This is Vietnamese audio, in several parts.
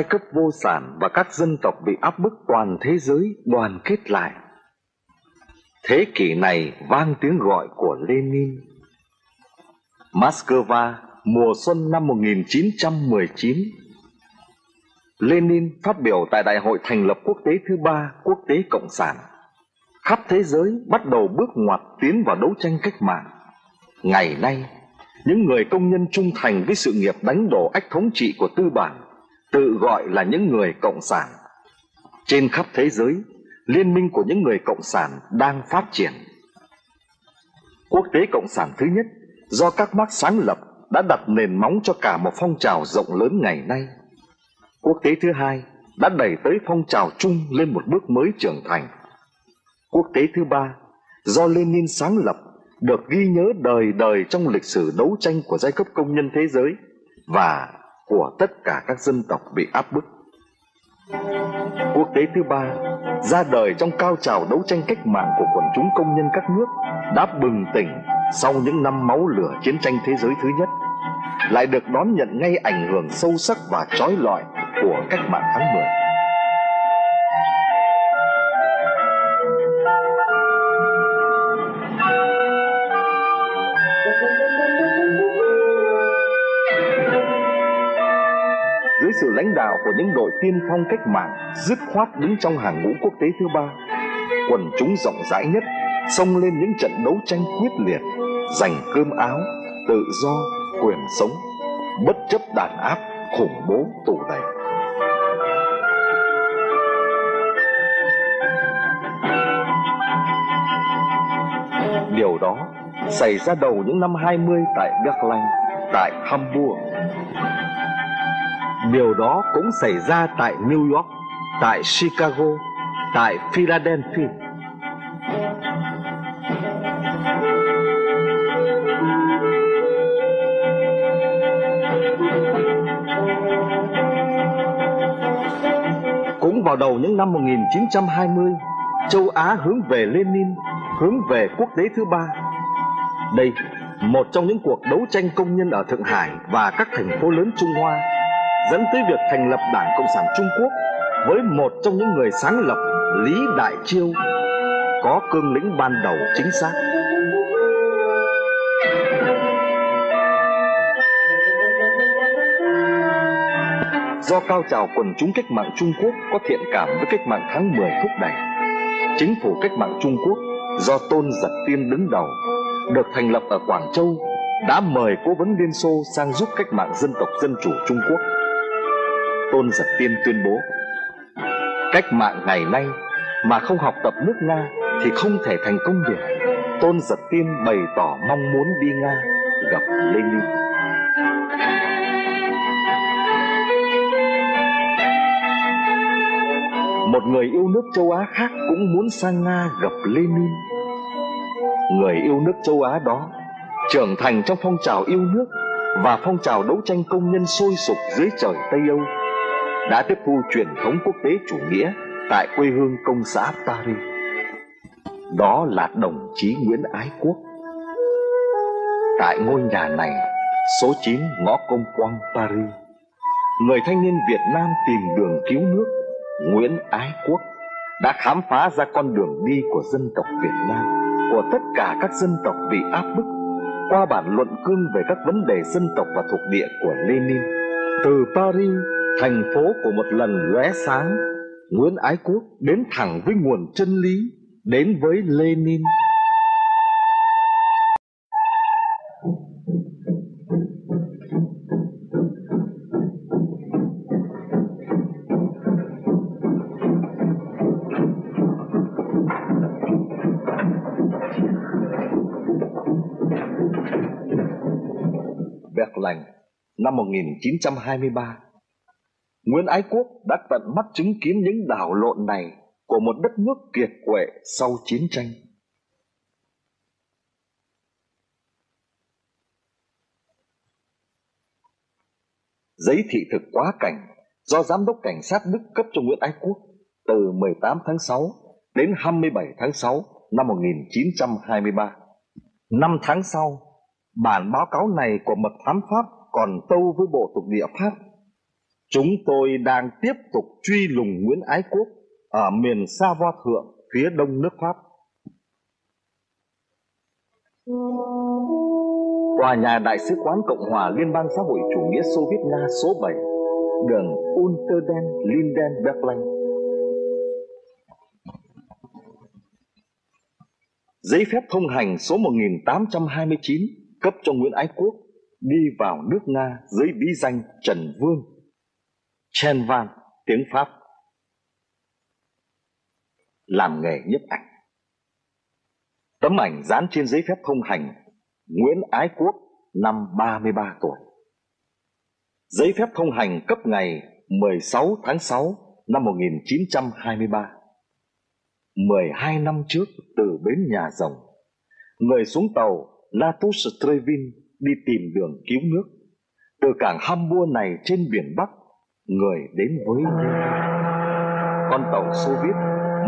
giai cấp vô sản và các dân tộc bị áp bức toàn thế giới đoàn kết lại. Thế kỷ này vang tiếng gọi của Lenin. Moscow, mùa xuân năm 1919 Lenin phát biểu tại Đại hội thành lập quốc tế thứ ba Quốc tế Cộng sản. Khắp thế giới bắt đầu bước ngoặt tiến vào đấu tranh cách mạng. Ngày nay, những người công nhân trung thành với sự nghiệp đánh đổ ách thống trị của tư bản tự gọi là những người cộng sản. Trên khắp thế giới, liên minh của những người cộng sản đang phát triển. Quốc tế cộng sản thứ nhất do các Marx sáng lập đã đặt nền móng cho cả một phong trào rộng lớn ngày nay. Quốc tế thứ hai đã đẩy tới phong trào chung lên một bước mới trưởng thành. Quốc tế thứ ba do Lenin sáng lập được ghi nhớ đời đời trong lịch sử đấu tranh của giai cấp công nhân thế giới và của tất cả các dân tộc bị áp bức. Quốc tế thứ ba, ra đời trong cao trào đấu tranh cách mạng của quần chúng công nhân các nước, đã bừng tỉnh sau những năm máu lửa chiến tranh thế giới thứ nhất, lại được đón nhận ngay ảnh hưởng sâu sắc và trói lọi của cách mạng tháng 10. Dưới sự lãnh đạo của những đội tiên phong cách mạng dứt khoát đứng trong hàng ngũ quốc tế thứ ba, quần chúng rộng rãi nhất xông lên những trận đấu tranh quyết liệt, giành cơm áo, tự do, quyền sống, bất chấp đàn áp, khủng bố tù đầy. Điều đó xảy ra đầu những năm 20 tại Berlin, tại Hamburg. Điều đó cũng xảy ra tại New York, tại Chicago, tại Philadelphia. Cũng vào đầu những năm 1920, châu Á hướng về Lenin, hướng về quốc tế thứ ba. Đây, một trong những cuộc đấu tranh công nhân ở Thượng Hải và các thành phố lớn Trung Hoa dẫn tới việc thành lập Đảng Cộng sản Trung Quốc với một trong những người sáng lập Lý Đại Chiêu có cương lĩnh ban đầu chính xác. Do cao trào quần chúng cách mạng Trung Quốc có thiện cảm với cách mạng tháng 10 thúc đẩy, chính phủ cách mạng Trung Quốc do Tôn Giật Tiên đứng đầu được thành lập ở Quảng Châu đã mời cố vấn Liên Xô sang giúp cách mạng dân tộc dân chủ Trung Quốc. Tôn Giật Tiên tuyên bố Cách mạng ngày nay mà không học tập nước Nga thì không thể thành công được. Tôn Giật Tiên bày tỏ mong muốn đi Nga, gặp Lenin. Một người yêu nước châu Á khác cũng muốn sang Nga gặp Lenin. Người yêu nước châu Á đó trưởng thành trong phong trào yêu nước và phong trào đấu tranh công nhân sôi sục dưới trời Tây Âu đã tiếp thu truyền thống quốc tế chủ nghĩa tại quê hương công xã Paris. Đó là đồng chí Nguyễn Ái Quốc. Tại ngôi nhà này, số 9 ngõ Công Quang Paris, người thanh niên Việt Nam tìm đường cứu nước Nguyễn Ái Quốc đã khám phá ra con đường đi của dân tộc Việt Nam, của tất cả các dân tộc bị áp bức qua bản luận cương về các vấn đề dân tộc và thuộc địa của Lenin. Từ Paris, thành phố của một lần lóe sáng, Nguyễn Ái Quốc đến thẳng với nguồn chân lý, đến với Lenin. Berlin năm 1923 Nguyễn Ái Quốc đã tận mắt chứng kiến những đảo lộn này của một đất nước kiệt quệ sau chiến tranh. Giấy thị thực quá cảnh do Giám đốc Cảnh sát Đức cấp cho Nguyễn Ái Quốc từ 18 tháng 6 đến 27 tháng 6 năm 1923. Năm tháng sau, bản báo cáo này của mật thám Pháp còn tâu với Bộ Tục địa Pháp Chúng tôi đang tiếp tục truy lùng Nguyễn Ái Quốc ở miền Sa Vo Thượng phía đông nước Pháp. Tòa nhà Đại sứ quán Cộng hòa Liên bang Xã hội Chủ nghĩa Xô Viết Nga số 7, đường Unterden Linden Berlin. Giấy phép thông hành số 1829 cấp cho Nguyễn Ái Quốc đi vào nước Nga dưới bí danh Trần Vương. Chen Van, tiếng Pháp. Làm nghề nhiếp ảnh. Tấm ảnh dán trên giấy phép thông hành Nguyễn Ái Quốc năm 33 tuổi. Giấy phép thông hành cấp ngày 16 tháng 6 năm 1923. 12 năm trước từ bến nhà rồng, người xuống tàu Latus Trevin đi tìm đường cứu nước. Từ cảng Hamburg này trên biển Bắc, người đến với con tàu Xô Viết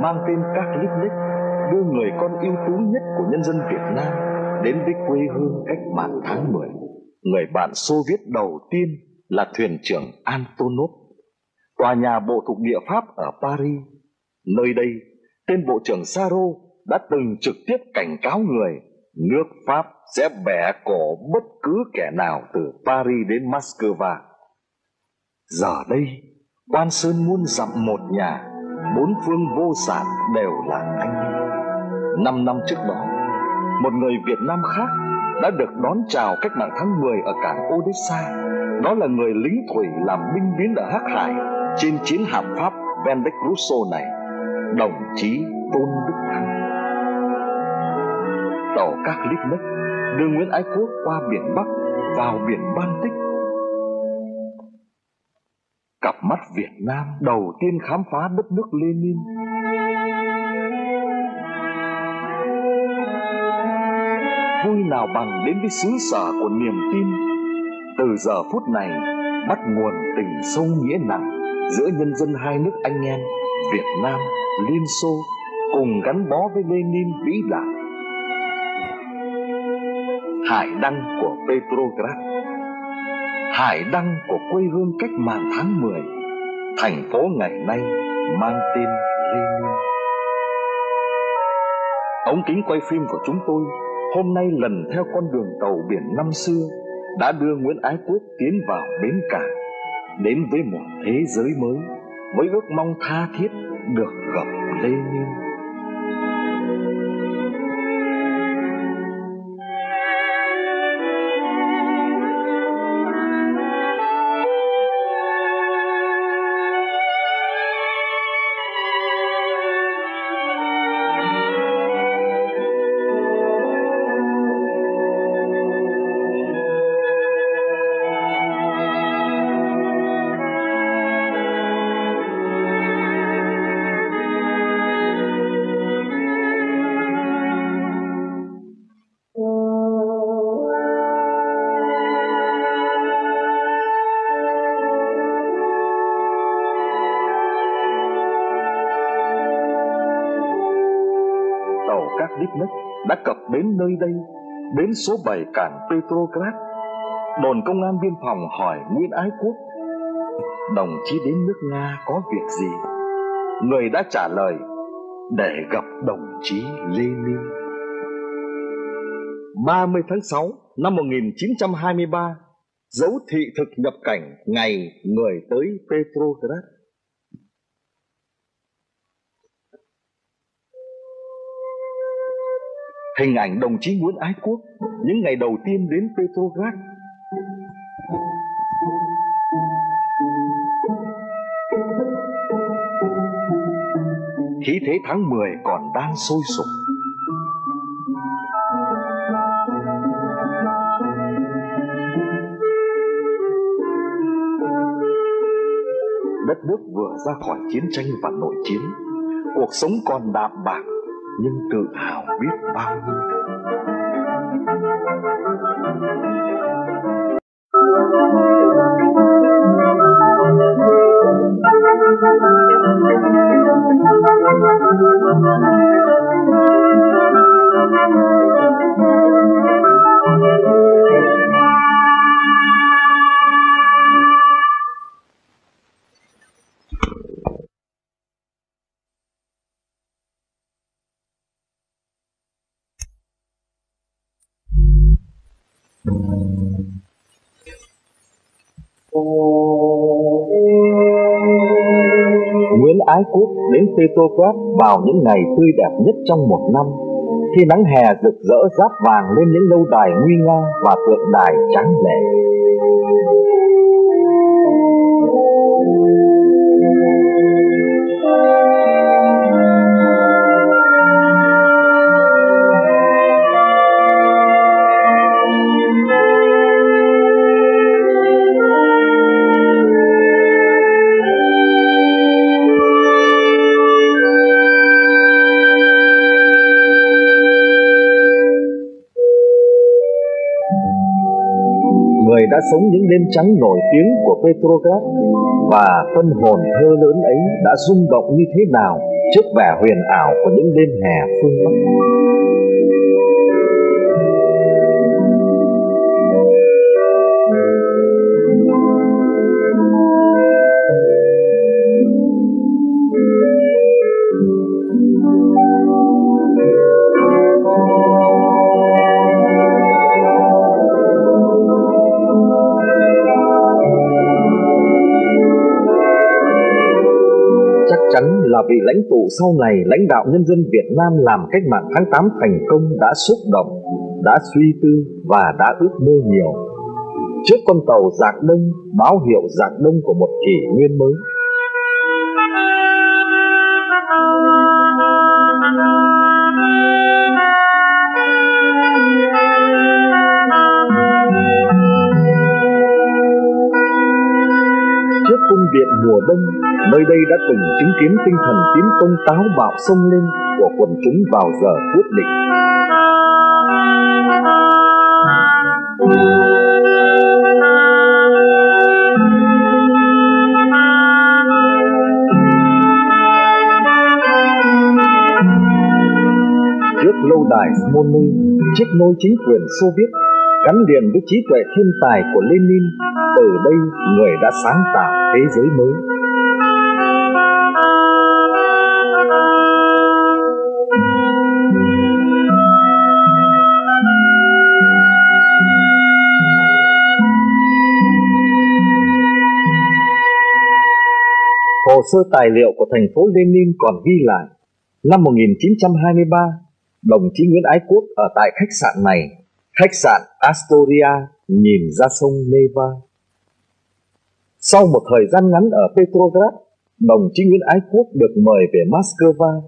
mang tên các Lipnik đưa người con ưu tú nhất của nhân dân Việt Nam đến với quê hương cách mạng tháng 10. Người bạn Xô Viết đầu tiên là thuyền trưởng Antonov, tòa nhà bộ thuộc địa Pháp ở Paris. Nơi đây, tên bộ trưởng Saro đã từng trực tiếp cảnh cáo người nước Pháp sẽ bẻ cổ bất cứ kẻ nào từ Paris đến Moscow. Giờ đây, quan sơn muôn dặm một nhà, bốn phương vô sản đều là anh em. Năm năm trước đó, một người Việt Nam khác đã được đón chào cách mạng tháng 10 ở cảng Odessa. Đó là người lính thủy làm binh biến ở Hắc Hải trên chiến hạm Pháp Vendek Russo này, đồng chí Tôn Đức Thắng. Tàu các lít mất đưa Nguyễn Ái Quốc qua biển Bắc vào biển Baltic. Cặp mắt Việt Nam đầu tiên khám phá đất nước Lenin. Vui nào bằng đến với xứ sở của niềm tin. Từ giờ phút này bắt nguồn tình sâu nghĩa nặng giữa nhân dân hai nước anh em Việt Nam, Liên Xô cùng gắn bó với Lenin vĩ đại. Hải đăng của Petrograd. Hải đăng của quê hương cách mạng tháng 10 Thành phố ngày nay mang tên Lenin Ống kính quay phim của chúng tôi hôm nay lần theo con đường tàu biển năm xưa đã đưa Nguyễn Ái Quốc tiến vào bến cảng, đến với một thế giới mới, với ước mong tha thiết được gặp Lenin. Đến bến nơi đây, bến số 7 cảng Petrograd. Đồn công an biên phòng hỏi Nguyễn Ái Quốc, đồng chí đến nước Nga có việc gì? Người đã trả lời, để gặp đồng chí Lenin. 30 tháng 6 năm 1923, dấu thị thực nhập cảnh ngày người tới Petrograd. Hình ảnh đồng chí Nguyễn Ái Quốc những ngày đầu tiên đến Petrograd. Khí thế tháng 10 còn đang sôi sục. Đất nước vừa ra khỏi chiến tranh và nội chiến, Cuộc sống còn đạm bạc nhưng tự hào biết bao nhiêu Thank you. Đến Petrograd vào những ngày tươi đẹp nhất trong một năm, khi nắng hè rực rỡ giáp vàng lên những lâu đài nguy nga và tượng đài trắng lệ. Sống những đêm trắng nổi tiếng của Petrograd và tâm hồn thơ lớn ấy đã rung động như thế nào trước vẻ huyền ảo của những đêm hè phương Bắc. Lãnh tụ sau này lãnh đạo nhân dân Việt Nam làm cách mạng tháng 8 thành công đã xúc động, đã suy tư và đã ước mơ nhiều. Trước con tàu Giạc Đông, báo hiệu Giạc Đông của một kỷ nguyên mới. Trước cung điện mùa đông Nơi đây đã từng chứng kiến tinh thần tiến công táo bạo sông lên của quần chúng vào giờ quyết định. Trước lâu đài Smolny, chiếc nôi chính quyền Xô Viết gắn liền với trí tuệ thiên tài của Lenin, từ đây người đã sáng tạo thế giới mới. Sơ tài liệu của thành phố Lenin còn ghi lại, năm 1923, đồng chí Nguyễn Ái Quốc ở tại khách sạn này, khách sạn Astoria nhìn ra sông Neva. Sau một thời gian ngắn ở Petrograd, đồng chí Nguyễn Ái Quốc được mời về Moscow,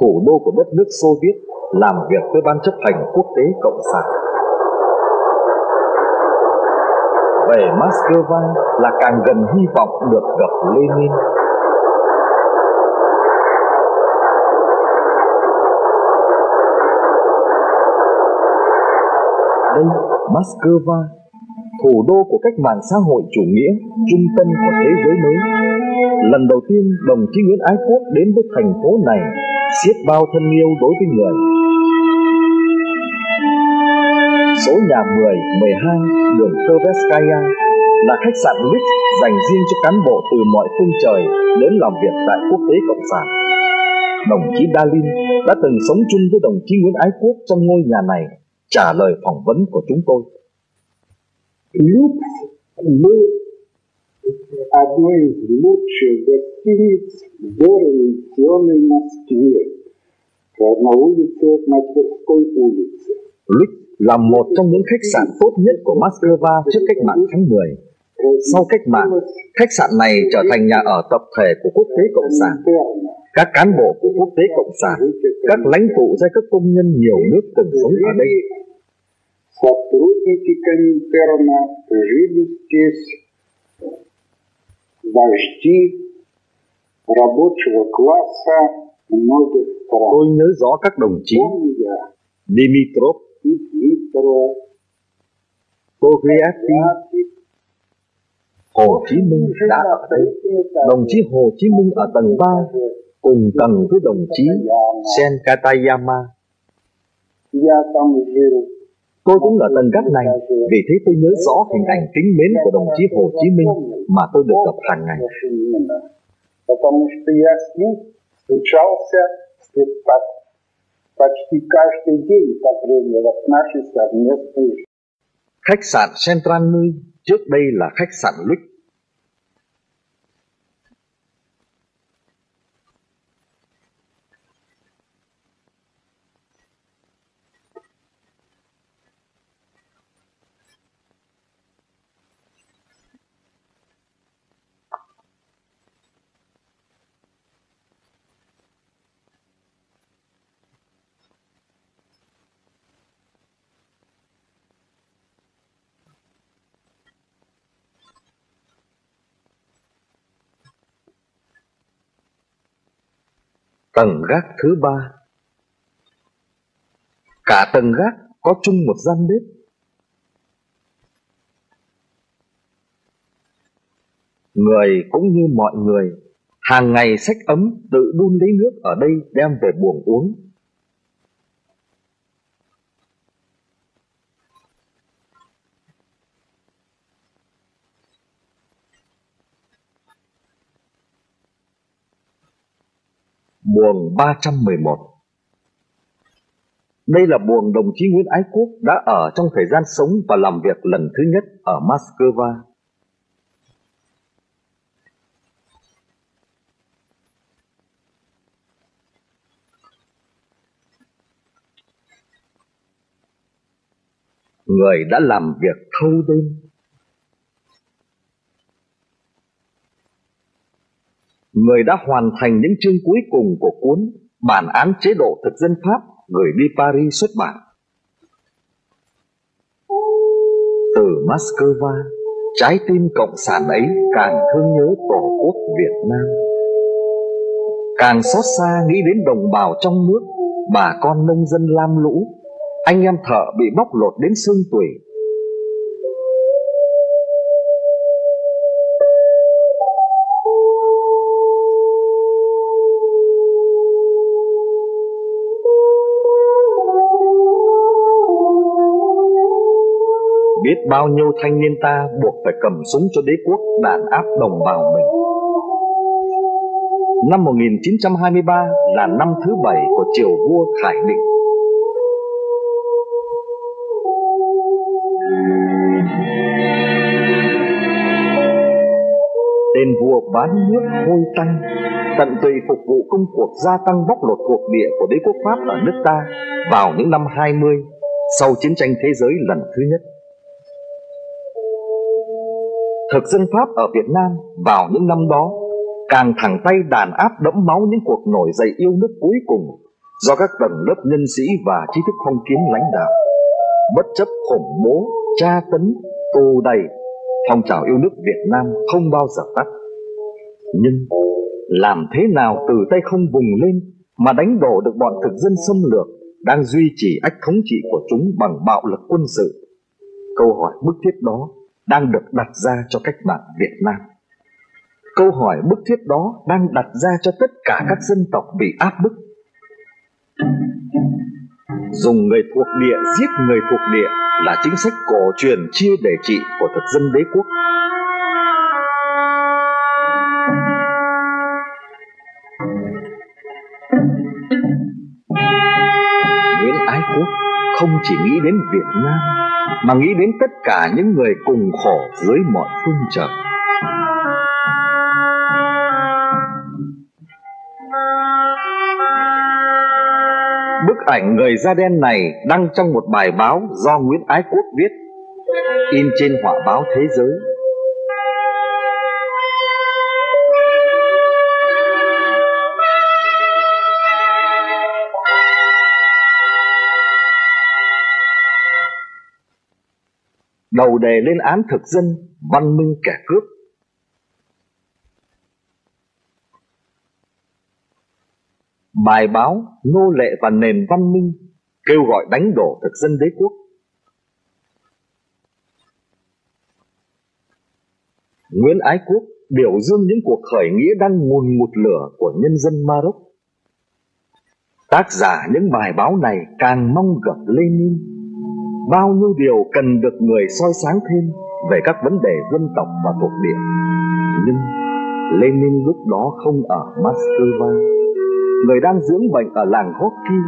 thủ đô của đất nước Xô Viết, làm việc với Ban chấp hành quốc tế Cộng sản. Về Moscow là càng gần hy vọng được gặp Lenin. Đây Moscow thủ đô của cách mạng xã hội chủ nghĩa trung tâm của thế giới mới. Lần đầu tiên đồng chí Nguyễn Ái Quốc đến với thành phố này siết bao thân yêu đối với người. Số nhà 10, 12 đường Tverskaya là khách sạn Ritz dành riêng cho cán bộ từ mọi phương trời đến làm việc tại quốc tế cộng sản. Đồng chí Dalin đã từng sống chung với đồng chí Nguyễn Ái Quốc trong ngôi nhà này trả lời phỏng vấn của chúng tôi. Люкс был одной из лучших гостиниц в дореволюционной Москве на улице, на Тверской улице. Lux là một trong những khách sạn tốt nhất của Moscow trước cách mạng tháng 10. Sau cách mạng, khách sạn này trở thành nhà ở tập thể của quốc tế Cộng sản. các cán bộ của quốc tế cộng sản, các lãnh tụ giai cấp công nhân nhiều nước từng sống ở đây. Tôi nhớ rõ các đồng chí Dimitrov, Togliatti, Hồ Chí Minh đã ở đây. Đồng chí Hồ Chí Minh ở tầng 3 cùng tầng với đồng chí Senkatayama. Tôi cũng là tầng cấp này, vì thế tôi nhớ rõ hình ảnh kính mến của đồng chí Hồ Chí Minh mà tôi được gặp hàng ngày. Khách sạn Central Nui trước đây là khách sạn Luke Tầng gác thứ ba. Cả tầng gác có chung một gian bếp. Người cũng như mọi người, Hàng ngày sách ấm tự đun lấy nước ở đây đem về buồng uống. Buồng 311 Đây là buồng đồng chí Nguyễn Ái Quốc đã ở trong thời gian sống và làm việc lần thứ nhất ở Moscow. Người đã làm việc thâu đêm người đã hoàn thành những chương cuối cùng của cuốn Bản án chế độ thực dân Pháp gửi đi Paris xuất bản. Từ Moscow, trái tim cộng sản ấy càng thương nhớ Tổ quốc Việt Nam. Càng xót xa nghĩ đến đồng bào trong nước, bà con nông dân lam lũ, anh em thợ bị bóc lột đến xương tủy, biết bao nhiêu thanh niên ta buộc phải cầm súng cho đế quốc đàn áp đồng bào mình. Năm 1923 là năm thứ bảy của triều vua Khải Định. Tên vua bán nước hôi tanh, tận tụy phục vụ công cuộc gia tăng bóc lột thuộc địa của đế quốc Pháp ở nước ta vào những năm 20 sau chiến tranh thế giới lần thứ nhất. Thực dân Pháp ở Việt Nam vào những năm đó càng thẳng tay đàn áp đẫm máu những cuộc nổi dậy yêu nước cuối cùng do các tầng lớp nhân sĩ và trí thức phong kiến lãnh đạo. Bất chấp khủng bố, tra tấn, tù đầy, phong trào yêu nước Việt Nam không bao giờ tắt. Nhưng làm thế nào từ tay không vùng lên mà đánh đổ được bọn thực dân xâm lược đang duy trì ách thống trị của chúng bằng bạo lực quân sự? Câu hỏi bức thiết đó đang được đặt ra cho cách mạng Việt Nam. Câu hỏi bức thiết đó đang đặt ra cho tất cả các dân tộc bị áp bức. Dùng người thuộc địa giết người thuộc địa là chính sách cổ truyền chia để trị của thực dân đế quốc. Không chỉ nghĩ đến Việt Nam mà nghĩ đến tất cả những người cùng khổ dưới mọi phương trời. Bức ảnh người da đen này đăng trong một bài báo do Nguyễn Ái Quốc viết, in trên họa báo Thế giới đầu đề lên án thực dân, văn minh kẻ cướp. Bài báo nô lệ và nền văn minh kêu gọi đánh đổ thực dân đế quốc. Nguyễn Ái Quốc biểu dương những cuộc khởi nghĩa đang ngùn ngụt lửa của nhân dân Maroc. Tác giả những bài báo này càng mong gặp Lenin bao nhiêu điều cần được người soi sáng thêm về các vấn đề dân tộc và thuộc địa. Nhưng Lenin lúc đó không ở Moscow. Người đang dưỡng bệnh ở làng Gorky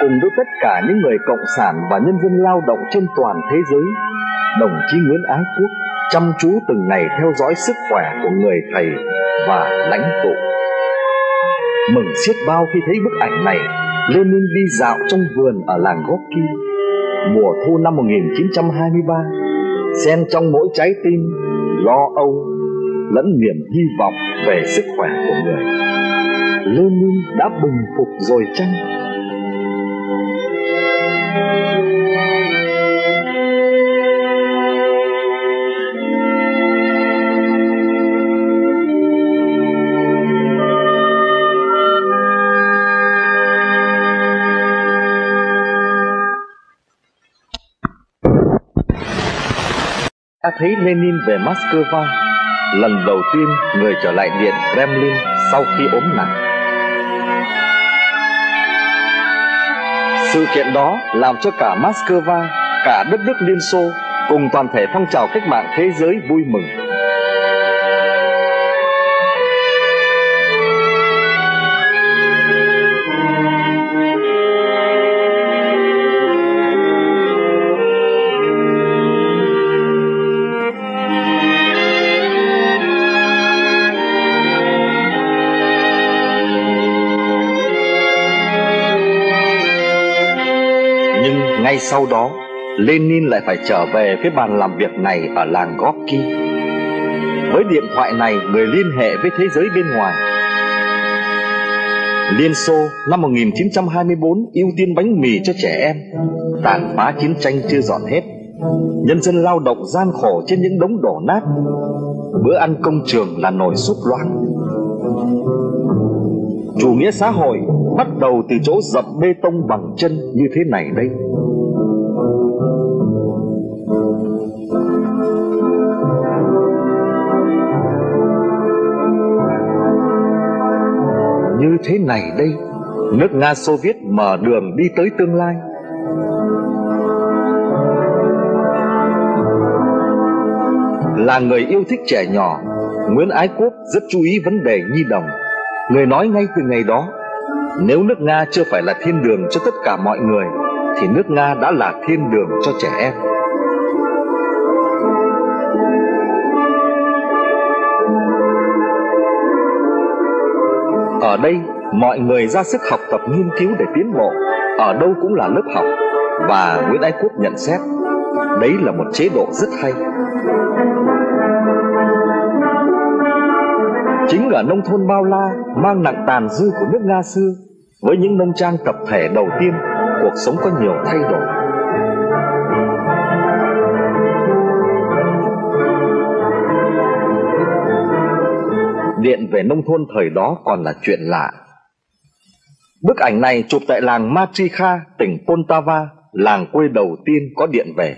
cùng với tất cả những người cộng sản và nhân dân lao động trên toàn thế giới đồng chí Nguyễn Ái Quốc chăm chú từng ngày theo dõi sức khỏe của người thầy và lãnh tụ. Mừng xiết bao khi thấy bức ảnh này, Lenin đi dạo trong vườn ở làng Gorky. Mùa thu năm 1923, xen trong mỗi trái tim lo âu lẫn niềm hy vọng về sức khỏe của người. Lenin đã bình phục rồi chăng? Đã thấy Lenin về Moscow lần đầu tiên người trở lại điện Kremlin sau khi ốm nặng. Sự kiện đó làm cho cả Moscow, cả đất nước Liên Xô cùng toàn thể phong trào cách mạng thế giới vui mừng. Ngay sau đó, Lenin lại phải trở về cái bàn làm việc này ở làng Gorky. Với điện thoại này, người liên hệ với thế giới bên ngoài. Liên Xô năm 1924 ưu tiên bánh mì cho trẻ em, tàn phá chiến tranh chưa dọn hết. Nhân dân lao động gian khổ trên những đống đổ nát. Bữa ăn công trường là nồi súp loãng. Chủ nghĩa xã hội bắt đầu từ chỗ dập bê tông bằng chân như thế này đây như thế này đây, nước nga xô viết mở đường đi tới tương lai. Là người yêu thích trẻ nhỏ, nguyễn ái quốc rất chú ý vấn đề nhi đồng. Người nói ngay từ ngày đó, nếu nước nga chưa phải là thiên đường cho tất cả mọi người thì nước nga đã là thiên đường cho trẻ em. Ở đây, mọi người ra sức học tập nghiên cứu để tiến bộ. Ở đâu cũng là lớp học, Và Nguyễn Ái Quốc nhận xét, Đấy là một chế độ rất hay. Chính ở nông thôn Bao La, Mang nặng tàn dư của nước Nga xưa, Với những nông trang tập thể đầu tiên. Cuộc sống có nhiều thay đổi điện về nông thôn thời đó còn là chuyện lạ. Bức ảnh này chụp tại làng Matrikha, tỉnh Poltava, làng quê đầu tiên có điện về.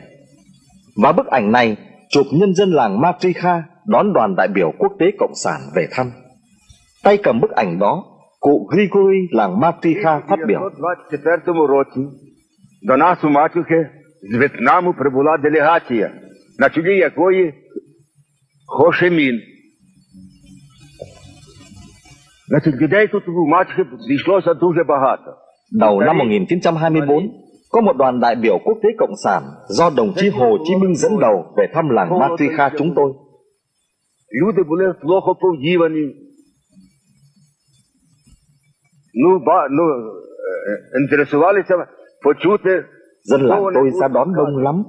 Và bức ảnh này chụp nhân dân làng Matrikha đón đoàn đại biểu quốc tế Cộng sản về thăm. Tay cầm bức ảnh đó, cụ Grigori làng Matrikha phát biểu. До нас у Матюхи з В'єтнаму прибула делегація, на чолі якої Хошемін, Значить, людей тут у Мачхи зійшлося дуже багато. Đầu năm 1924, có một đoàn đại biểu quốc tế Cộng sản do đồng chí Hồ Chí Minh dẫn đầu về thăm làng Matrikha chúng tôi. Люди були плохо повдівані. Ну, ба, ну, інтересувалися почути. Dân làng tôi ra đón đông lắm.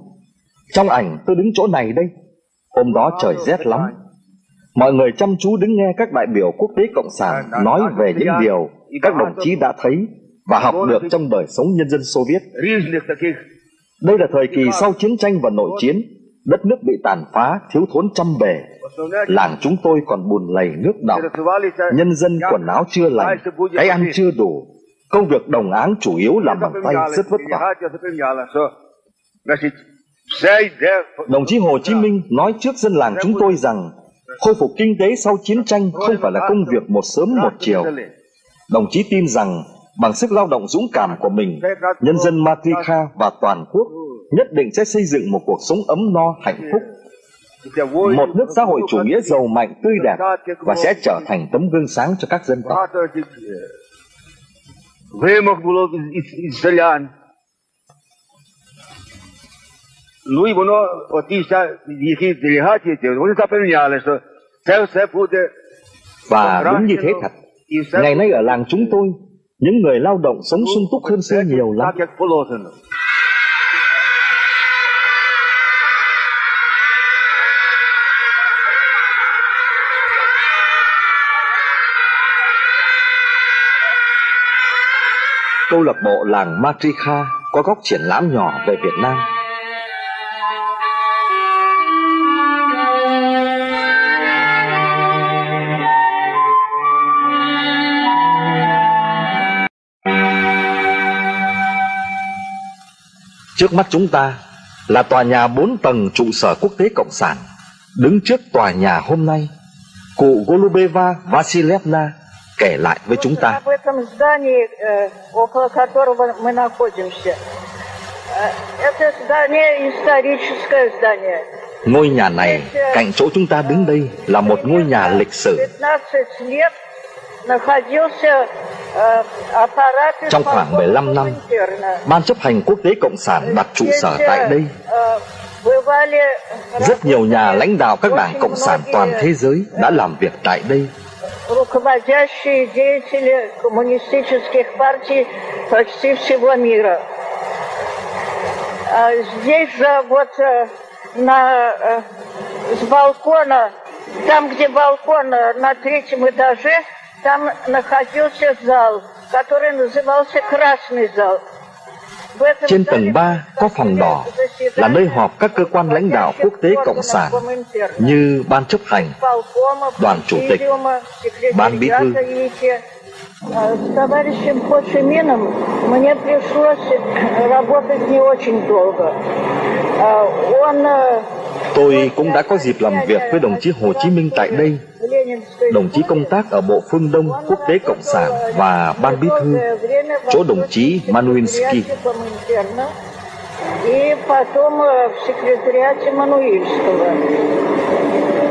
Trong ảnh tôi đứng chỗ này đây. Hôm đó trời rét lắm, Mọi người chăm chú đứng nghe các đại biểu quốc tế Cộng sản nói về những điều các đồng chí đã thấy và học được trong đời sống nhân dân Xô Viết. Đây là thời kỳ sau chiến tranh và nội chiến, đất nước bị tàn phá, thiếu thốn trăm bề. Làng chúng tôi còn bùn lầy nước đọng, nhân dân quần áo chưa lành, cái ăn chưa đủ, công việc đồng áng chủ yếu làm bằng tay rất vất vả. Đồng chí Hồ Chí Minh nói trước dân làng chúng tôi rằng Khôi phục kinh tế sau chiến tranh không phải là công việc một sớm một chiều. Đồng chí tin rằng bằng sức lao động dũng cảm của mình, nhân dân matrika và toàn quốc nhất định sẽ xây dựng một cuộc sống ấm no hạnh phúc Một nước xã hội chủ nghĩa giàu mạnh tươi đẹp và sẽ trở thành tấm gương sáng cho các dân tộc. Lui воно, оті вся їхні делегації, ці, вони запевняли, що це все буде Và đúng như thế thật і все Ngày nay ở làng chúng tôi Những người lao động sống sung túc hơn xưa nhiều lắm Câu lạc bộ làng Matrika có góc triển lãm nhỏ về Việt Nam. Trước mắt chúng ta là tòa nhà 4 tầng trụ sở quốc tế Cộng sản. Đứng trước tòa nhà hôm nay, cụ Golubeva Vasilevna kể lại với chúng ta. Ngôi nhà này, cạnh chỗ chúng ta đứng đây, là một ngôi nhà lịch sử. Trong khoảng 15 năm, Ban chấp hành quốc tế Cộng sản đặt trụ sở tại đây. Rất nhiều nhà lãnh đạo các đảng Cộng sản toàn thế giới đã làm việc tại đây. Руководящие деятели коммунистических партий почти всего мира. А Здесь же вот э, на, э, с балкона, там, где балкон э, на третьем этаже, там находился зал, который назывался Красный зал. Trên tầng 3 có phòng đỏ là nơi họp các cơ quan lãnh đạo quốc tế cộng sản như Ban chấp hành, Đoàn Chủ tịch, Ban Bí thư, С товарищем Хо Чи Мином мне пришлось работать не очень долго. А, Он э, Tôi cũng đã có dịp làm việc với đồng chí Hồ Chí Minh tại đây. Đồng chí công tác ở Bộ Phương Đông Quốc tế Cộng sản và Ban Bí thư, chỗ đồng chí Manuinsky. И потом э, в секретариате Мануильского.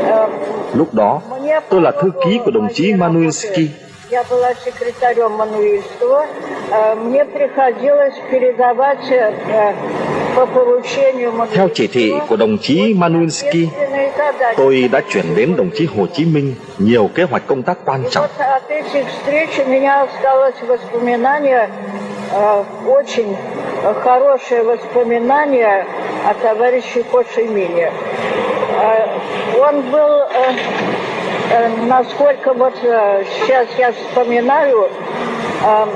Э, Lúc đó, Мне tôi là thư ký помогло của đồng chí во время Manuinsky. Я была секретарем Мануильского. Э, Мне приходилось передавать э, по поручению Theo chỉ thị của đồng chí Manuinsky, tôi đã chuyển đến đồng chí Hồ Chí Minh nhiều kế hoạch công tác quan trọng. э, очень хорошее воспоминание о товарище Хо Чи Мине. Э, Он был, насколько вот э, сейчас я вспоминаю, э,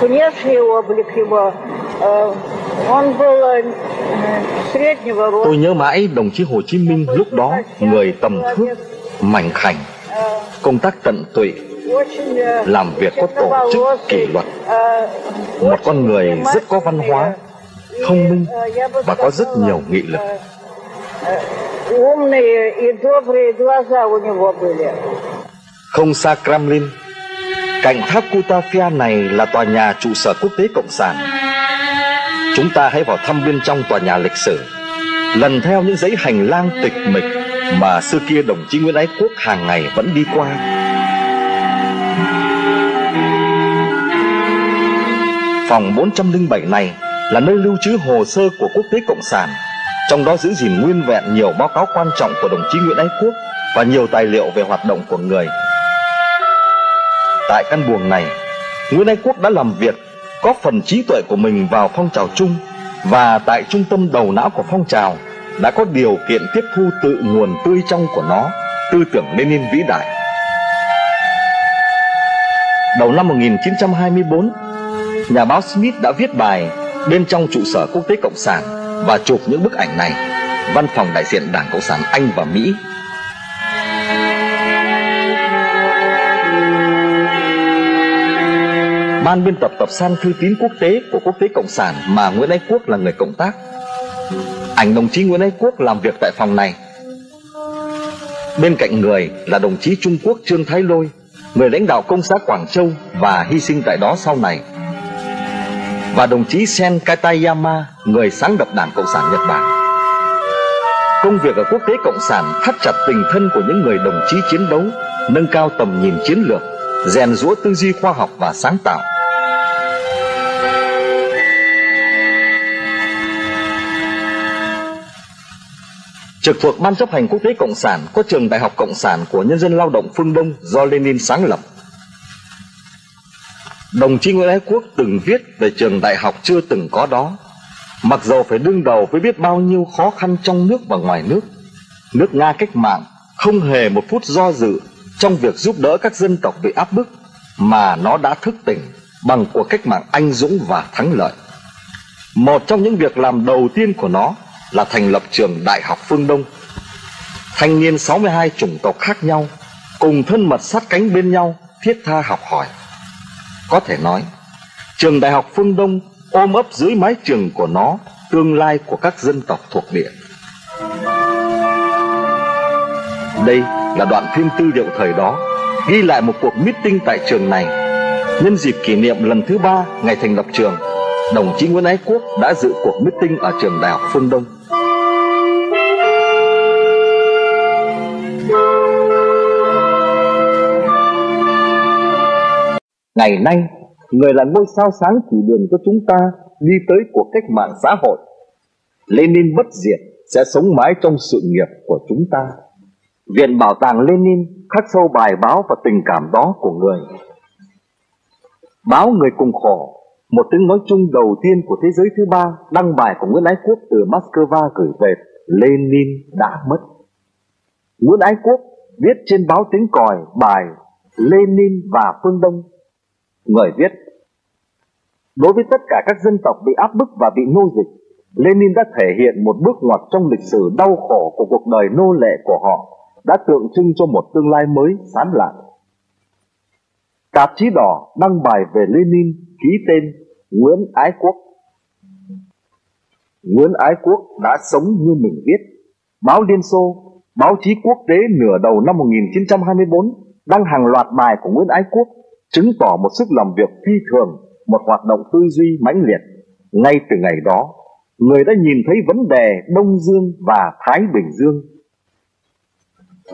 внешний облик его, э, он был э, среднего роста. Tôi nhớ mãi đồng chí Hồ Chí Minh lúc đó người tầm thước, mảnh khảnh, э, công tác tận tụy, очень э, làm việc có tổ chức черноволосый, kỷ luật. э, Một очень con người rất có văn hóa, внимательный, thông и, minh э, я бы và có rất сказала, nhiều nghị lực. э, э, Умные и добрые глаза у него были. Không xa Kremlin, cạnh tháp Kutafia này là tòa nhà trụ sở quốc tế Cộng sản. Chúng ta hãy vào thăm bên trong tòa nhà lịch sử, lần theo những dãy hành lang tịch mịch mà xưa kia đồng chí Nguyễn Ái Quốc hàng ngày vẫn đi qua. Phòng 407 này là nơi lưu trữ hồ sơ của quốc tế Cộng sản, trong đó giữ gìn nguyên vẹn nhiều báo cáo quan trọng của đồng chí Nguyễn Ái Quốc và nhiều tài liệu về hoạt động của người. Tại căn buồng này, Nguyễn Ái Quốc đã làm việc có phần trí tuệ của mình vào phong trào chung và tại trung tâm đầu não của phong trào đã có điều kiện tiếp thu tự nguồn tươi trong của nó, tư tưởng Lenin vĩ đại. Đầu năm 1924, nhà báo Smith đã viết bài bên trong trụ sở quốc tế Cộng sản và chụp những bức ảnh này, văn phòng đại diện Đảng Cộng sản Anh và Mỹ. Ban biên tập tập san thư tín quốc tế của quốc tế Cộng sản mà Nguyễn Ái Quốc là người cộng tác. Ảnh đồng chí Nguyễn Ái Quốc làm việc tại phòng này. Bên cạnh người là đồng chí Trung Quốc Trương Thái Lôi, người lãnh đạo công xã Quảng Châu và hy sinh tại đó sau này. Và đồng chí Sen Katayama, người sáng lập Đảng Cộng sản Nhật Bản. Công việc ở quốc tế Cộng sản thắt chặt tình thân của những người đồng chí chiến đấu, nâng cao tầm nhìn chiến lược, rèn rũa tư duy khoa học và sáng tạo. Trực thuộc Ban chấp hành quốc tế Cộng sản có trường Đại học Cộng sản của Nhân dân Lao động phương Đông do Lenin sáng lập. Đồng chí Nguyễn Ái Quốc từng viết về trường đại học chưa từng có đó. Mặc dầu phải đương đầu với biết bao nhiêu khó khăn trong nước và ngoài nước, nước Nga cách mạng không hề một phút do dự trong việc giúp đỡ các dân tộc bị áp bức mà nó đã thức tỉnh bằng cuộc cách mạng anh dũng và thắng lợi. Một trong những việc làm đầu tiên của nó là thành lập trường Đại học Phương Đông. Thanh niên 62 chủng tộc khác nhau cùng thân mật sát cánh bên nhau thiết tha học hỏi. Có thể nói, trường Đại học Phương Đông ôm ấp dưới mái trường của nó tương lai của các dân tộc thuộc địa. Đây là đoạn phim tư liệu thời đó ghi lại một cuộc meeting tại trường này. Nhân dịp kỷ niệm lần thứ ba ngày thành lập trường, đồng chí Nguyễn Ái Quốc đã dự cuộc meeting ở trường Đại học Phương Đông. Ngày nay, người là ngôi sao sáng chỉ đường cho chúng ta đi tới cuộc cách mạng xã hội. Lenin bất diệt sẽ sống mãi trong sự nghiệp của chúng ta. Viện Bảo tàng Lenin khắc sâu bài báo và tình cảm đó của người. Báo Người Cùng Khổ, một tiếng nói chung đầu tiên của thế giới thứ ba, đăng bài của Nguyễn Ái Quốc từ Moscow gửi về Lenin đã mất. Nguyễn Ái Quốc viết trên báo tiếng còi bài Lenin và Phương Đông. Người viết Đối với tất cả các dân tộc bị áp bức và bị nô dịch, Lenin đã thể hiện một bước ngoặt trong lịch sử đau khổ của cuộc đời nô lệ của họ đã tượng trưng cho một tương lai mới sáng lạn. Tạp chí đỏ đăng bài về Lenin ký tên Nguyễn Ái Quốc. Nguyễn Ái Quốc đã sống như mình viết. Báo Liên Xô, báo chí quốc tế nửa đầu năm 1924 đăng hàng loạt bài của Nguyễn Ái Quốc chứng tỏ một sức làm việc phi thường, một hoạt động tư duy mãnh liệt. Ngay từ ngày đó, người đã nhìn thấy vấn đề Đông Dương và Thái Bình Dương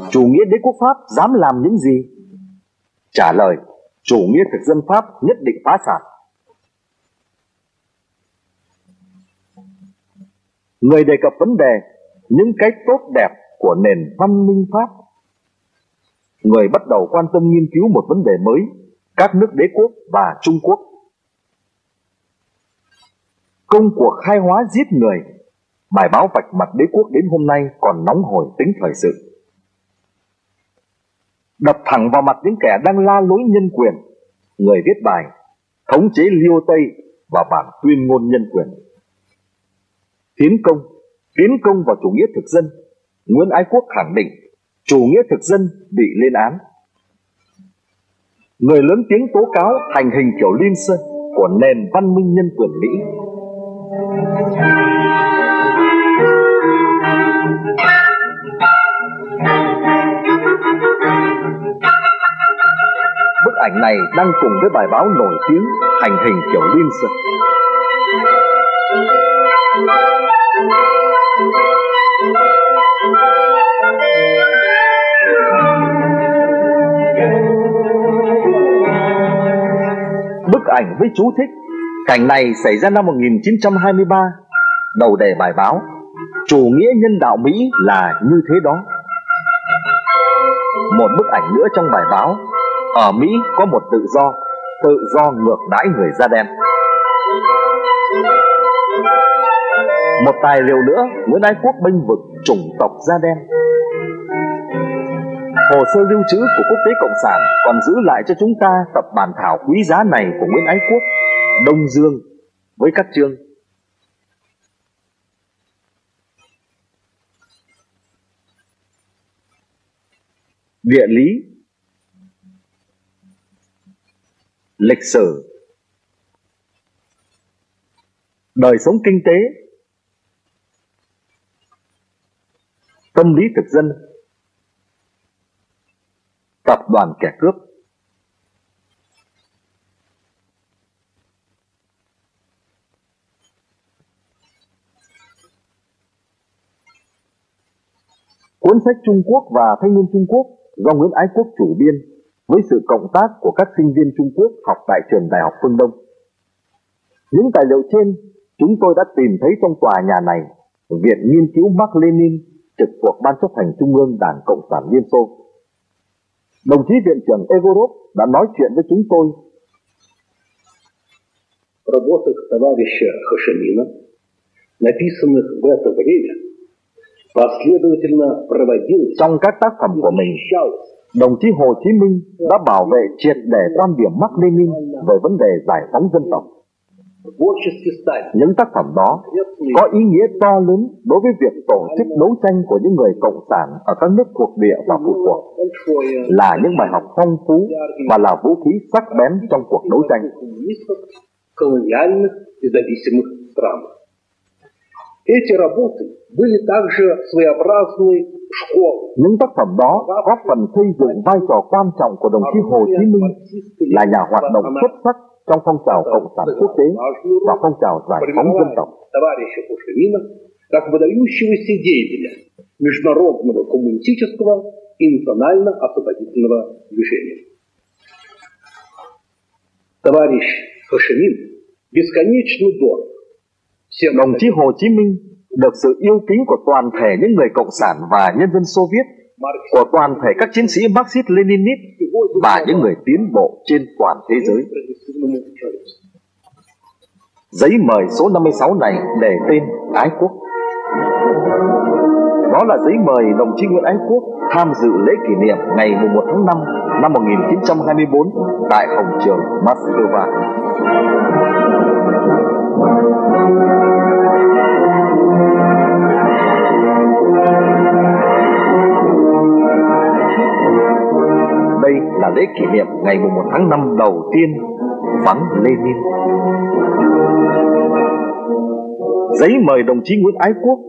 chủ nghĩa đế quốc Pháp dám làm những gì? Trả lời, chủ nghĩa thực dân Pháp nhất định phá sản. Người đề cập vấn đề những cái tốt đẹp của nền văn minh Pháp. Người bắt đầu quan tâm nghiên cứu một vấn đề mới, các nước đế quốc và Trung Quốc. Công cuộc khai hóa giết người, bài báo vạch mặt đế quốc đến hôm nay còn nóng hổi tính thời sự đập thẳng vào mặt những kẻ đang la lối nhân quyền. Người viết bài thống chế liêu Tây và bản tuyên ngôn nhân quyền. Tiến công, tiến công vào chủ nghĩa thực dân, Nguyễn Ái Quốc khẳng định chủ nghĩa thực dân bị lên án. Người lớn tiếng tố cáo thành hình kiểu Liên Sơn của nền văn minh nhân quyền Mỹ. Bức ảnh này đăng cùng với bài báo nổi tiếng Hành hình kiểu Liên Sơn. Ảnh với chú thích Cảnh này xảy ra năm 1923 Đầu đề bài báo Chủ nghĩa nhân đạo Mỹ là như thế đó Một bức ảnh nữa trong bài báo ở Mỹ có một tự do, tự do ngược đãi người da đen. Một tài liệu nữa, Nguyễn Ái Quốc bênh vực chủng tộc da đen. Hồ sơ lưu trữ của Quốc tế Cộng sản còn giữ lại cho chúng ta tập bản thảo quý giá này của Nguyễn Ái Quốc, Đông Dương, với các chương. Địa lý lịch sử đời sống kinh tế tâm lý thực dân tập đoàn kẻ cướp Cuốn sách Trung Quốc và Thanh niên Trung Quốc do Nguyễn Ái Quốc chủ biên với sự cộng tác của các sinh viên Trung Quốc học tại trường Đại học Phương Đông. Những tài liệu trên chúng tôi đã tìm thấy trong tòa nhà này, Viện Nghiên cứu Mark Lenin trực thuộc Ban chấp hành Trung ương Đảng Cộng sản Liên Xô. Đồng chí Viện trưởng Egorov đã nói chuyện với chúng tôi В работах товарища Хашимина, написанных в это время, последовательно проводилось, trong các tác phẩm của mình. защищалось Đồng chí Hồ Chí Minh đã bảo vệ triệt để quan điểm Mác Lênin về vấn đề giải phóng dân tộc. Những tác phẩm đó có ý nghĩa to lớn đối với việc tổ chức đấu tranh của những người cộng sản ở các nước thuộc địa và phụ thuộc, là những bài học phong phú và là vũ khí sắc bén trong cuộc đấu tranh. Những tác phẩm đó góp phần xây dựng vai trò quan trọng của đồng chí Hồ Chí Minh là nhà hoạt động xuất sắc trong phong trào cộng sản quốc tế và phong trào giải phóng dân tộc. как выдающегося деятеля международного коммунистического и национально-освободительного движения. Товарищ Хашимин бесконечно дорог всем Đồng chí Hồ Chí Minh được sự yêu kính của toàn thể những người cộng sản và nhân dân Xô Viết, của toàn thể các chiến sĩ Marxist Leninist và những người tiến bộ trên toàn thế giới. Giấy mời số 56 này đề tên Ái Quốc. Đó là giấy mời đồng chí Nguyễn Ái Quốc tham dự lễ kỷ niệm ngày 1 tháng 5 năm 1924 tại Hồng Trường, Moscow. Đây là lễ kỷ niệm ngày 1 tháng 5 đầu tiên vắng Lenin. Giấy mời đồng chí Nguyễn Ái Quốc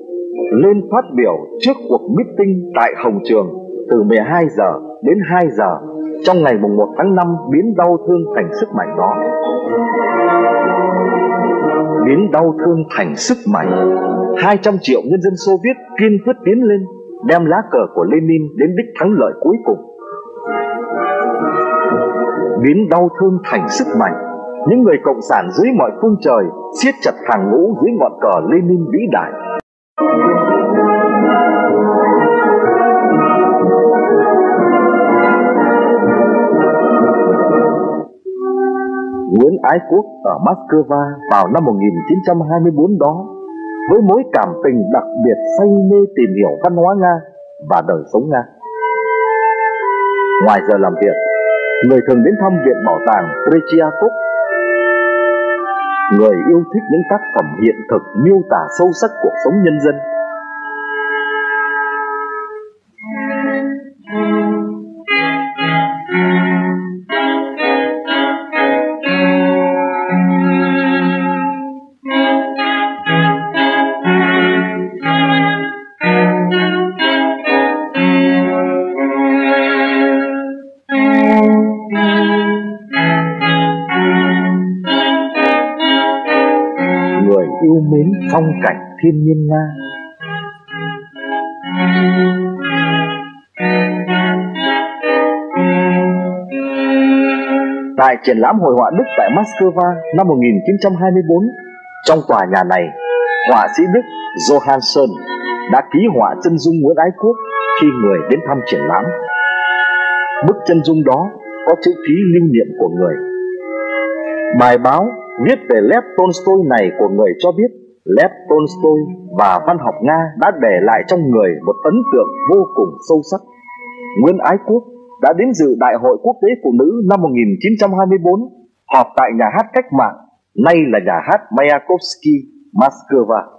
lên phát biểu trước cuộc meeting tại Hồng Trường từ 12 giờ đến 2 giờ trong ngày 1 tháng 5 biến đau thương thành sức mạnh đó. Biến đau thương thành sức mạnh 200 triệu nhân dân Xô Viết kiên quyết tiến lên, đem lá cờ của Lenin đến đích thắng lợi cuối cùng biến đau thương thành sức mạnh những người cộng sản dưới mọi phương trời siết chặt hàng ngũ dưới ngọn cờ Lenin vĩ đại Nguyễn Ái Quốc ở Moscow vào năm 1924 đó với mối cảm tình đặc biệt say mê tìm hiểu văn hóa Nga và đời sống Nga. Ngoài giờ làm việc, người thường đến thăm viện bảo tàng Trechiakov. Người yêu thích những tác phẩm hiện thực miêu tả sâu sắc cuộc sống nhân dân. Thiên nhiên Nga. Tại triển lãm hội họa Đức tại Moscow năm 1924, trong tòa nhà này, họa sĩ Đức Johansson đã ký họa chân dung Nguyễn Ái Quốc khi người đến thăm triển lãm. Bức chân dung đó có chữ ký lưu niệm của người. Bài báo viết về Lev Tolstoy này của người cho biết Lev Tolstoy và văn học Nga đã để lại trong người một ấn tượng vô cùng sâu sắc. Nguyễn Ái Quốc đã đến dự Đại hội Quốc tế Phụ nữ năm 1924, họp tại nhà hát cách mạng, nay là nhà hát Mayakovsky, Moscow.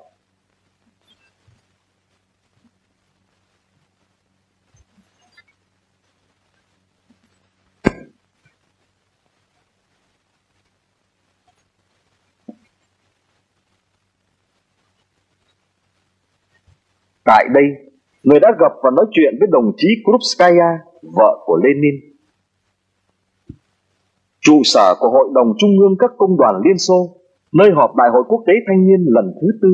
Tại đây, người đã gặp và nói chuyện với đồng chí Krupskaya, vợ của Lenin. Trụ sở của Hội đồng Trung ương các công đoàn Liên Xô, nơi họp Đại hội Quốc tế Thanh niên lần thứ tư.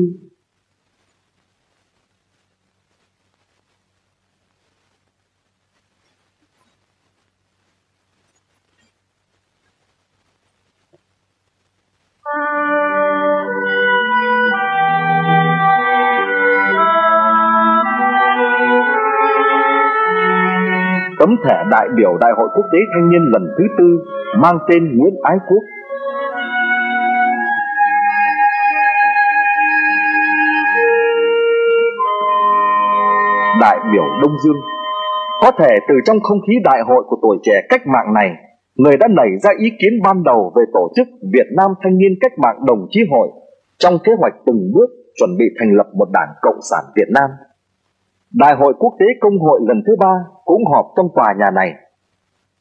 Đại biểu Đại hội Quốc tế Thanh niên lần thứ tư mang tên Nguyễn Ái Quốc. Đại biểu Đông Dương Có thể từ trong không khí đại hội của tuổi trẻ cách mạng này, người đã nảy ra ý kiến ban đầu về tổ chức Việt Nam Thanh niên Cách mạng Đồng chí Hội trong kế hoạch từng bước chuẩn bị thành lập một đảng Cộng sản Việt Nam. Đại hội quốc tế công hội lần thứ ba cũng họp trong tòa nhà này.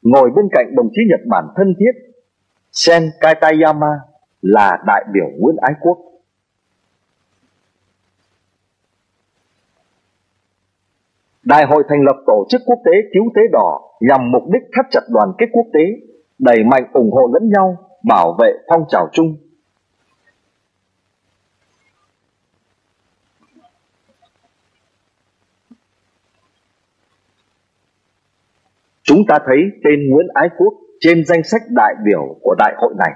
Ngồi bên cạnh đồng chí Nhật Bản thân thiết, Sen Kaitayama là đại biểu Nguyễn Ái Quốc. Đại hội thành lập tổ chức quốc tế cứu tế đỏ nhằm mục đích thắt chặt đoàn kết quốc tế, đẩy mạnh ủng hộ lẫn nhau, bảo vệ phong trào chung. Chúng ta thấy tên Nguyễn Ái Quốc trên danh sách đại biểu của đại hội này.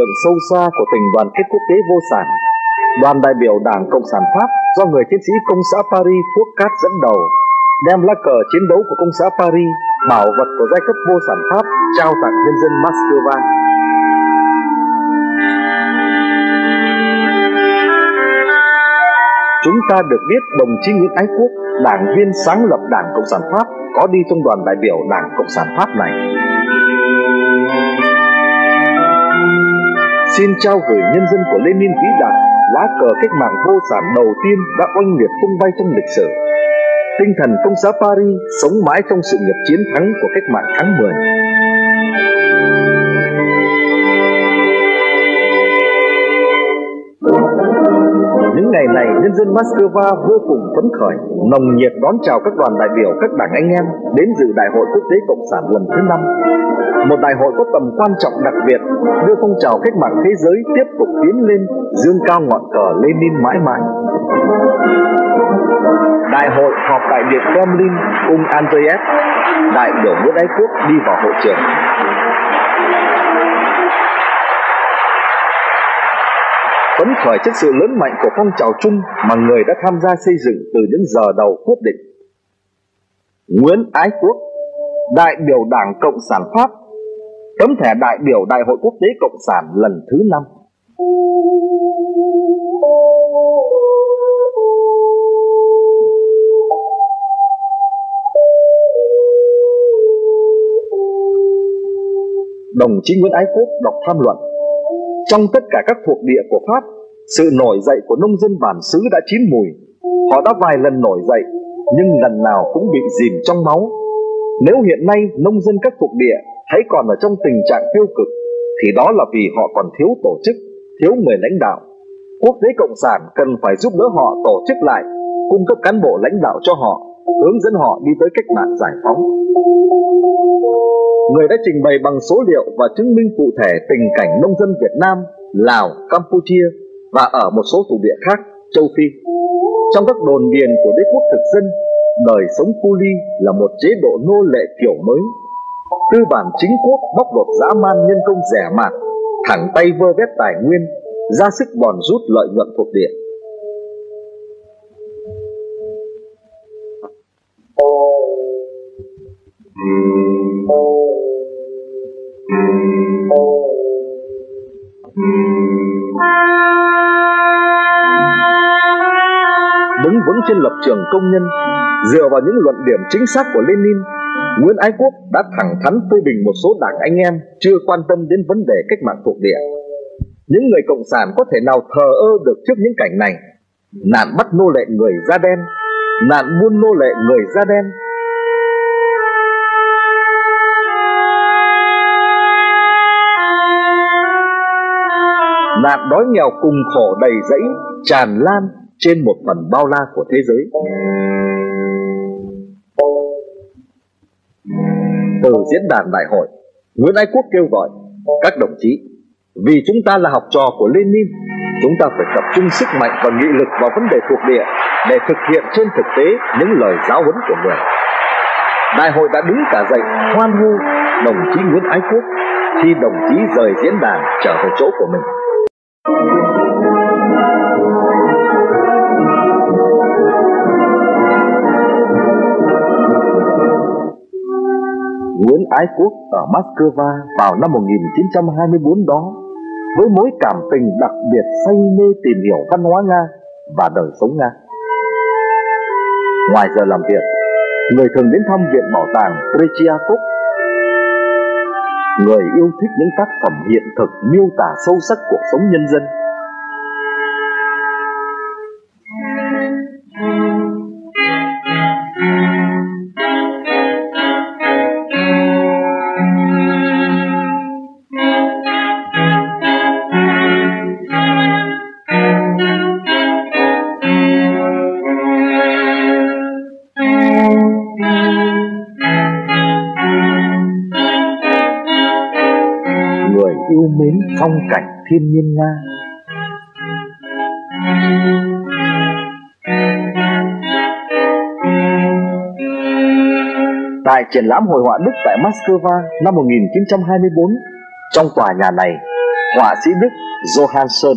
Tượng sâu xa của tình đoàn kết quốc tế vô sản. Đoàn đại biểu Đảng Cộng sản Pháp do người chiến sĩ công xã Paris Phước Cát dẫn đầu đem lá cờ chiến đấu của công xã Paris, bảo vật của giai cấp vô sản Pháp trao tặng nhân dân Moscow. Chúng ta được biết đồng chí Nguyễn Ái Quốc, đảng viên sáng lập Đảng Cộng sản Pháp, có đi trong đoàn đại biểu Đảng Cộng sản Pháp này. Xin trao gửi nhân dân của Lenin vĩ đại lá cờ cách mạng vô sản đầu tiên đã oanh liệt tung bay trong lịch sử. Tinh thần công xã Paris sống mãi trong sự nghiệp chiến thắng của cách mạng tháng 10. Những ngày này, nhân dân Moscow vô cùng phấn khởi, nồng nhiệt đón chào các đoàn đại biểu các đảng anh em đến dự Đại hội Quốc tế Cộng sản lần thứ năm. Một đại hội có tầm quan trọng đặc biệt, đưa phong trào cách mạng thế giới tiếp tục tiến lên, dương cao ngọn cờ Lenin mãi mãi. Đại hội họp tại Điện Kremlin, cùng Andreev, đại biểu Nguyễn Ái Quốc đi vào hội trường. Phấn khởi trước sự lớn mạnh của phong trào chung mà người đã tham gia xây dựng từ những giờ đầu quyết định. Nguyễn Ái Quốc, đại biểu Đảng Cộng sản Pháp, tấm thẻ đại biểu Đại hội Quốc tế Cộng sản lần thứ năm. Đồng chí Nguyễn Ái Quốc đọc tham luận trong tất cả các thuộc địa của Pháp, sự nổi dậy của nông dân bản xứ đã chín mùi. Họ đã vài lần nổi dậy, nhưng lần nào cũng bị dìm trong máu. Nếu hiện nay nông dân các thuộc địa hãy còn ở trong tình trạng tiêu cực, thì đó là vì họ còn thiếu tổ chức, thiếu người lãnh đạo. Quốc tế Cộng sản cần phải giúp đỡ họ tổ chức lại, cung cấp cán bộ lãnh đạo cho họ, hướng dẫn họ đi tới cách mạng giải phóng người đã trình bày bằng số liệu và chứng minh cụ thể tình cảnh nông dân Việt Nam, Lào, Campuchia và ở một số thuộc địa khác, châu Phi. Trong các đồn điền của đế quốc thực dân, đời sống cu ly là một chế độ nô lệ kiểu mới. Tư bản chính quốc bóc lột dã man nhân công rẻ mạt, thẳng tay vơ vét tài nguyên, ra sức bòn rút lợi nhuận thuộc địa. Đứng vững trên lập trường công nhân, dựa vào những luận điểm chính xác của Lenin, Nguyễn Ái Quốc đã thẳng thắn phê bình một số đảng anh em chưa quan tâm đến vấn đề cách mạng thuộc địa. Những người cộng sản có thể nào thờ ơ được trước những cảnh này? Nạn bắt nô lệ người da đen, nạn buôn nô lệ người da đen nạn đói nghèo cùng khổ đầy dẫy tràn lan trên một phần bao la của thế giới từ diễn đàn đại hội nguyễn ái quốc kêu gọi các đồng chí Vì chúng ta là học trò của Lenin, chúng ta phải tập trung sức mạnh và nghị lực vào vấn đề thuộc địa để thực hiện trên thực tế những lời giáo huấn của người. Đại hội đã đứng cả dậy hoan hô đồng chí Nguyễn Ái Quốc khi đồng chí rời diễn đàn trở về chỗ của mình. Nguyễn Ái Quốc ở Moscow vào năm 1924 đó với mối cảm tình đặc biệt say mê tìm hiểu văn hóa Nga và đời sống Nga. Ngoài giờ làm việc, người thường đến thăm viện bảo tàng Trechiakov. Người yêu thích những tác phẩm hiện thực miêu tả sâu sắc cuộc sống nhân dân. Thiên nhiên Nga. Tại triển lãm hội họa Đức tại Moscow năm 1924, trong tòa nhà này, họa sĩ Đức Johansson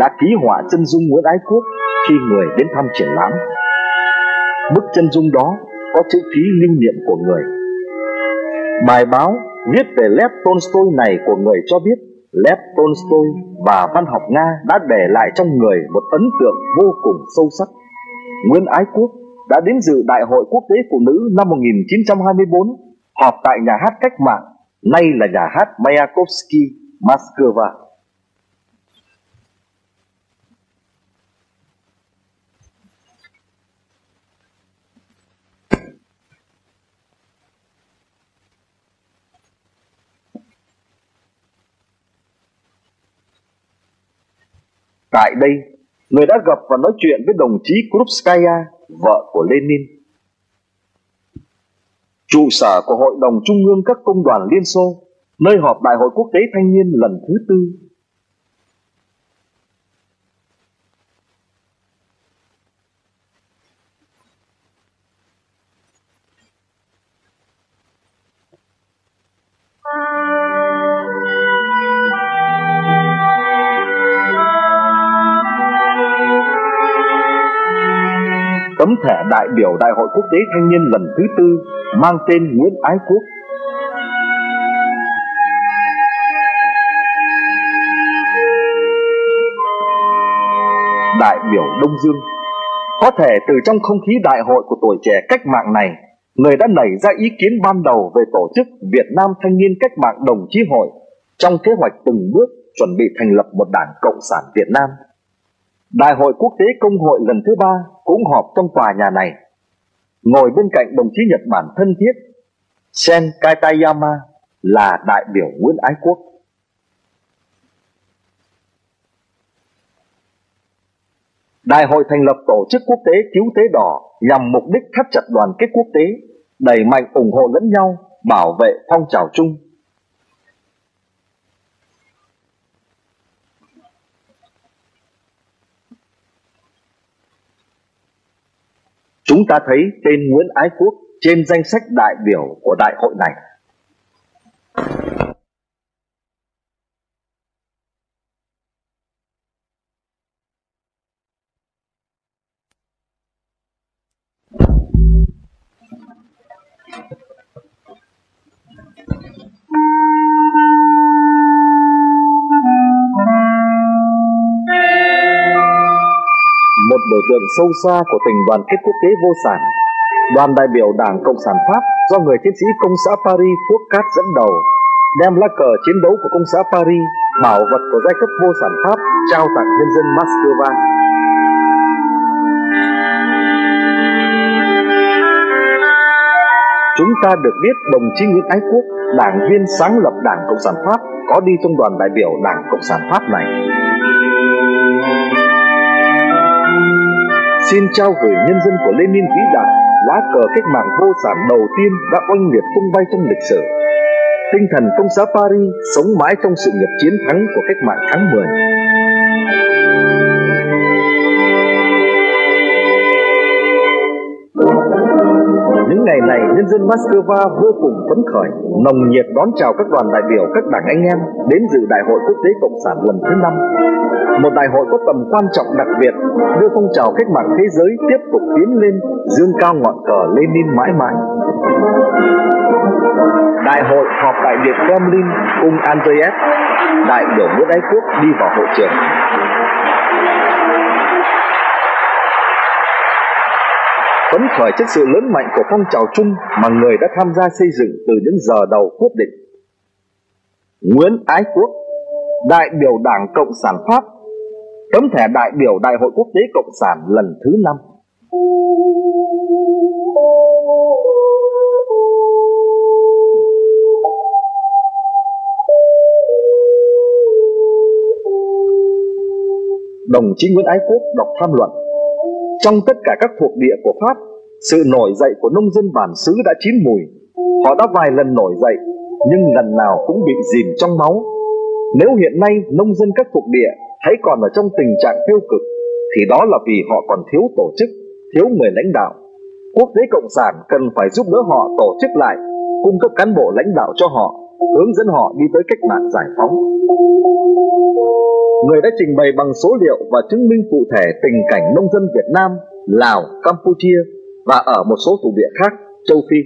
đã ký họa chân dung Nguyễn Ái Quốc khi người đến thăm triển lãm. Bức chân dung đó có chữ ký lưu niệm của người. Bài báo viết về Lev Tolstoy này của người cho biết Lev Tolstoy và văn học Nga đã để lại trong người một ấn tượng vô cùng sâu sắc. Nguyễn Ái Quốc đã đến dự Đại hội Quốc tế Phụ nữ năm 1924, họp tại nhà hát cách mạng, nay là nhà hát Mayakovsky, Moscow. Tại đây, người đã gặp và nói chuyện với đồng chí Krupskaya, vợ của Lenin. Trụ sở của Hội đồng Trung ương các công đoàn Liên Xô, nơi họp Đại hội Quốc tế Thanh niên lần thứ tư thẻ đại biểu Đại hội Quốc tế Thanh niên lần thứ tư mang tên Nguyễn Ái Quốc. Đại biểu Đông Dương Có thể từ trong không khí đại hội của tuổi trẻ cách mạng này, người đã nảy ra ý kiến ban đầu về tổ chức Việt Nam Thanh niên Cách mạng Đồng chí Hội trong kế hoạch từng bước chuẩn bị thành lập một đảng Cộng sản Việt Nam Đại hội quốc tế công hội lần thứ ba cũng họp trong tòa nhà này. Ngồi bên cạnh đồng chí Nhật Bản thân thiết, Sen Kaitayama là đại biểu Nguyễn Ái Quốc. Đại hội thành lập tổ chức quốc tế cứu tế đỏ nhằm mục đích thắt chặt đoàn kết quốc tế, đẩy mạnh ủng hộ lẫn nhau, bảo vệ phong trào chung Chúng ta thấy tên Nguyễn Ái Quốc trên danh sách đại biểu của đại hội này. Biểu tượng sâu xa của tình đoàn kết quốc tế vô sản. Đoàn đại biểu Đảng Cộng sản Pháp do người chiến sĩ công xã Paris Phước Cát dẫn đầu đem lá cờ chiến đấu của công xã Paris, bảo vật của giai cấp vô sản Pháp trao tặng nhân dân Moscow. Chúng ta được biết đồng chí Nguyễn Ái Quốc, đảng viên sáng lập Đảng Cộng sản Pháp, có đi trong đoàn đại biểu Đảng Cộng sản Pháp này. Xin trao gửi nhân dân của Lenin vĩ đại lá cờ cách mạng vô sản đầu tiên đã oanh liệt tung bay trong lịch sử. tinh thần công giáo Paris sống mãi trong sự nghiệp chiến thắng của cách mạng tháng 10. Những ngày này, nhân dân Moscow vô cùng phấn khởi, nồng nhiệt đón chào các đoàn đại biểu các đảng anh em đến dự Đại hội Quốc tế Cộng sản lần thứ năm. Một đại hội có tầm quan trọng đặc biệt, đưa phong trào cách mạng thế giới tiếp tục tiến lên, dương cao ngọn cờ Lenin mãi mãi. Đại hội họp tại Điện Kremlin cùng Andreev, đại biểu Nguyễn Ái Quốc đi vào hội trường. Phấn khởi trước sự lớn mạnh của phong trào chung mà người đã tham gia xây dựng từ những giờ đầu quyết định. Nguyễn Ái Quốc, đại biểu Đảng Cộng sản Pháp, tấm thẻ đại biểu Đại hội Quốc tế Cộng sản lần thứ năm. Đồng chí Nguyễn Ái Quốc đọc tham luận trong tất cả các thuộc địa của Pháp, sự nổi dậy của nông dân bản xứ đã chín mùi. Họ đã vài lần nổi dậy, nhưng lần nào cũng bị dìm trong máu. Nếu hiện nay nông dân các thuộc địa hãy còn ở trong tình trạng tiêu cực, thì đó là vì họ còn thiếu tổ chức, thiếu người lãnh đạo. Quốc tế Cộng sản cần phải giúp đỡ họ tổ chức lại, cung cấp cán bộ lãnh đạo cho họ, hướng dẫn họ đi tới cách mạng giải phóng người đã trình bày bằng số liệu và chứng minh cụ thể tình cảnh nông dân Việt Nam, Lào, Campuchia và ở một số thủ địa khác, châu Phi.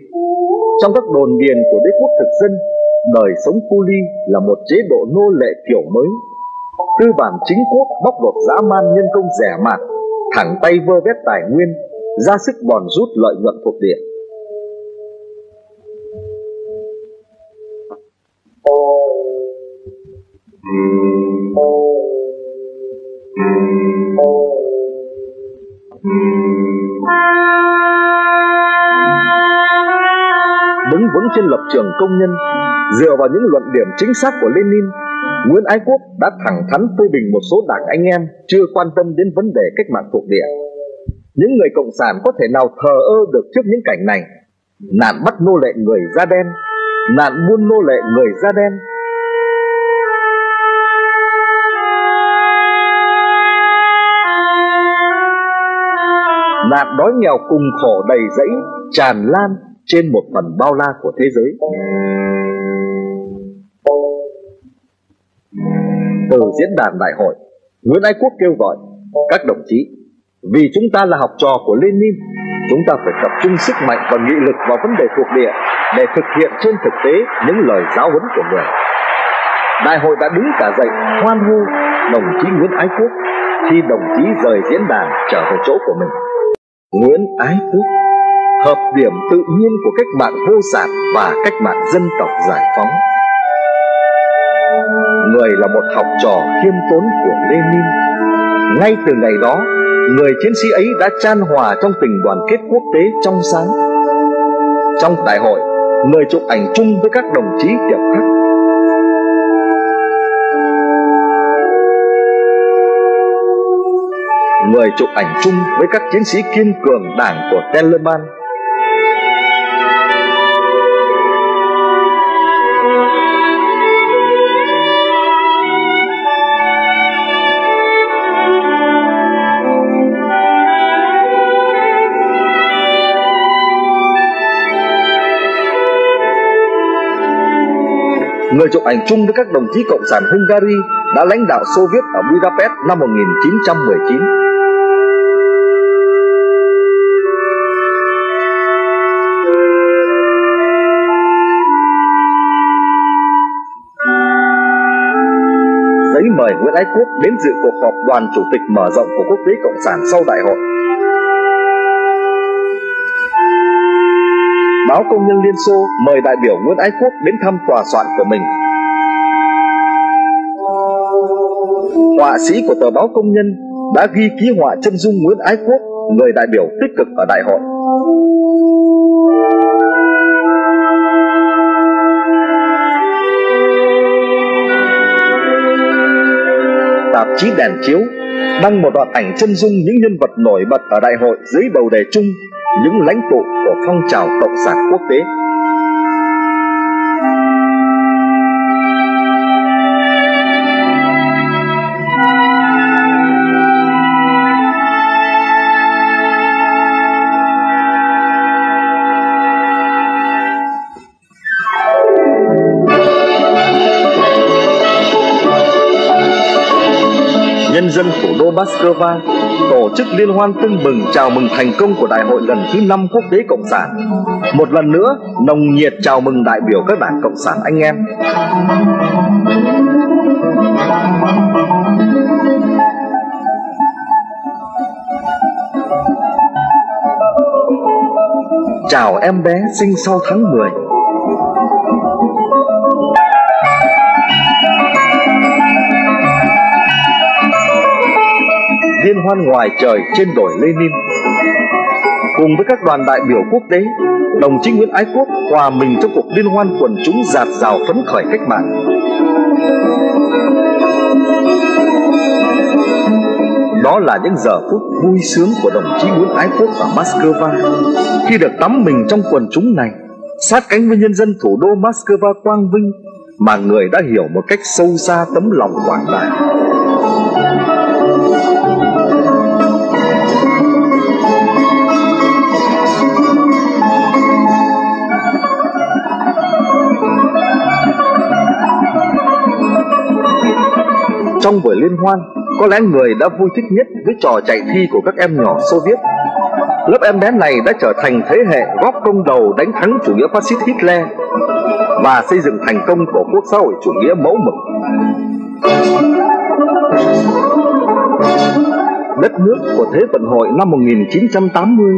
Trong các đồn điền của đế quốc thực dân, đời sống cu ly là một chế độ nô lệ kiểu mới. Tư bản chính quốc bóc lột dã man nhân công rẻ mạt, thẳng tay vơ vét tài nguyên, ra sức bòn rút lợi nhuận thuộc địa. Đứng vững trên lập trường công nhân, dựa vào những luận điểm chính xác của Lenin, Nguyễn Ái Quốc đã thẳng thắn phê bình một số đảng anh em chưa quan tâm đến vấn đề cách mạng thuộc địa. Những người cộng sản có thể nào thờ ơ được trước những cảnh này? Nạn bắt nô lệ người da đen, nạn buôn nô lệ người da đen nạn đói nghèo cùng khổ đầy dẫy tràn lan trên một phần bao la của thế giới. Từ diễn đàn đại hội, nguyễn ái quốc kêu gọi các đồng chí, vì chúng ta là học trò của lenin, chúng ta phải tập trung sức mạnh và nghị lực vào vấn đề thuộc địa để thực hiện trên thực tế những lời giáo huấn của người. Đại hội đã đứng cả dậy hoan hô đồng chí nguyễn ái quốc khi đồng chí rời diễn đàn trở về chỗ của mình. Nguyễn Ái Quốc, Hợp điểm tự nhiên của cách mạng vô sản và cách mạng dân tộc giải phóng. Người là một học trò khiêm tốn của Lenin. Ngay từ ngày đó, Người chiến sĩ ấy đã chan hòa trong tình đoàn kết quốc tế trong sáng. Trong đại hội, Người chụp ảnh chung với các đồng chí tiệp khắc người chụp ảnh chung với các chiến sĩ kiên cường đảng của Tellerman người chụp ảnh chung với các đồng chí cộng sản Hungary đã lãnh đạo Xô Viết ở Budapest năm 1919. Ấy mời Nguyễn Ái Quốc đến dự cuộc họp đoàn chủ tịch mở rộng của Quốc tế Cộng sản sau đại hội. Báo Công nhân Liên Xô mời đại biểu Nguyễn Ái Quốc đến thăm tòa soạn của mình. Họa sĩ của tờ báo Công nhân đã ghi ký họa chân dung Nguyễn Ái Quốc, người đại biểu tích cực ở đại hội. Tạp chí đèn chiếu, đăng một đoạn ảnh chân dung những nhân vật nổi bật ở đại hội dưới đầu đề chung, những lãnh tụ của phong trào cộng sản quốc tế. Moscow tổ chức liên hoan tưng bừng chào mừng thành công của đại hội lần thứ năm quốc tế cộng sản. Một lần nữa, nồng nhiệt chào mừng đại biểu các đảng cộng sản anh em. Chào em bé sinh sau tháng 10 Liên hoan ngoài trời trên đồi Lenin. Cùng với các đoàn đại biểu quốc tế, Đồng chí Nguyễn Ái Quốc hòa mình trong cuộc liên hoan quần chúng giạt rào phấn khởi cách mạng. Đó là những giờ phút vui sướng của đồng chí Nguyễn Ái Quốc ở Moscow. Khi được tắm mình trong quần chúng này, Sát cánh với nhân dân thủ đô Moscow quang vinh Mà người đã hiểu một cách sâu xa tấm lòng quảng đại. Trong buổi liên hoan, có lẽ người đã vui thích nhất với trò chạy thi của các em nhỏ Xô Viết. Lớp em bé này đã trở thành thế hệ góp công đầu đánh thắng chủ nghĩa phát xít Hitler và xây dựng thành công của quốc xã hội chủ nghĩa mẫu mực. Đất nước của Thế vận hội năm 1980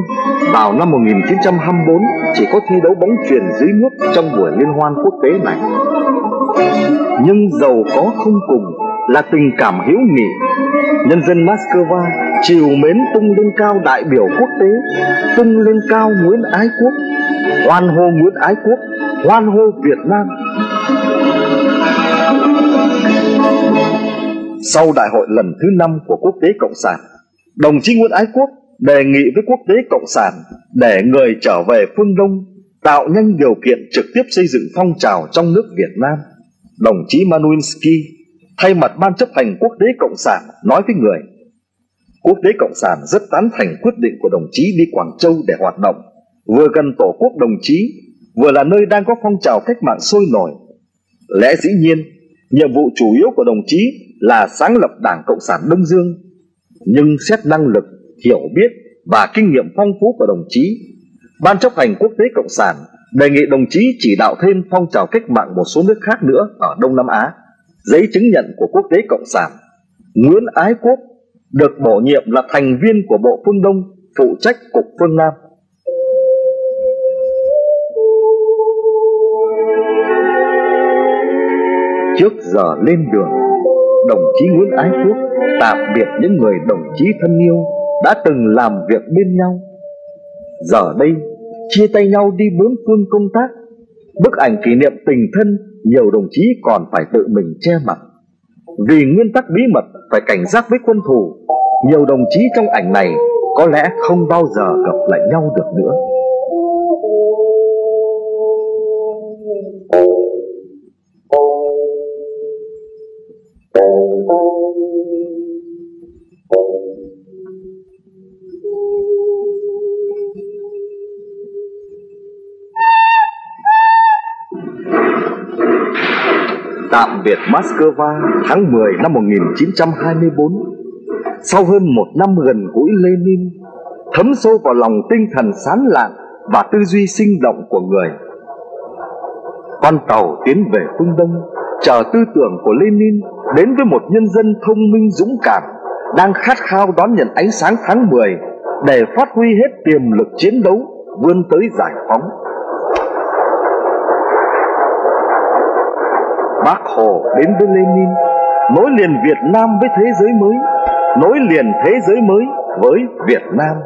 vào năm 1924 chỉ có thi đấu bóng chuyền dưới nước trong buổi liên hoan quốc tế này. Nhưng giàu có không cùng là tình cảm hiếu nghị. Nhân dân Moscow chiều mến tung lên cao đại biểu quốc tế, tung lên cao Nguyễn Ái Quốc, hoan hô Nguyễn Ái Quốc, hoan hô Việt Nam. Sau đại hội lần thứ năm của quốc tế cộng sản, đồng chí Nguyễn Ái Quốc đề nghị với quốc tế cộng sản để người trở về phương Đông, tạo nhanh điều kiện trực tiếp xây dựng phong trào trong nước Việt Nam. Đồng chí Manuinsky thay mặt ban chấp hành quốc tế cộng sản nói với người, quốc tế cộng sản rất tán thành quyết định của đồng chí đi quảng châu để hoạt động, vừa gần tổ quốc đồng chí, vừa là nơi đang có phong trào cách mạng sôi nổi. Lẽ dĩ nhiên, nhiệm vụ chủ yếu của đồng chí là sáng lập đảng cộng sản đông dương, nhưng xét năng lực, hiểu biết và kinh nghiệm phong phú của đồng chí, ban chấp hành quốc tế cộng sản đề nghị đồng chí chỉ đạo thêm phong trào cách mạng một số nước khác nữa ở đông nam á giấy chứng nhận của quốc tế cộng sản. Nguyễn ái quốc được bổ nhiệm là thành viên của bộ phương đông, phụ trách cục phương nam. Trước giờ lên đường, đồng chí nguyễn ái quốc tạm biệt những người đồng chí thân yêu đã từng làm việc bên nhau. Giờ đây, chia tay nhau đi bốn phương công tác. Bức ảnh kỷ niệm tình thân nhiều đồng chí còn phải tự mình che mặt. Vì nguyên tắc bí mật phải cảnh giác với quân thù, nhiều đồng chí trong ảnh này có lẽ không bao giờ gặp lại nhau được nữa. Tạm biệt Moscow tháng 10 năm 1924 sau hơn một năm gần gũi Lenin, thấm sâu vào lòng tinh thần sán lạn và tư duy sinh động của người. Con tàu tiến về phương đông, chờ tư tưởng của Lenin đến với một nhân dân thông minh dũng cảm, đang khát khao đón nhận ánh sáng tháng 10 để phát huy hết tiềm lực chiến đấu vươn tới giải phóng. Bác Hồ đến với Lenin, Nối liền Việt Nam với thế giới mới, Nối liền thế giới mới với Việt Nam.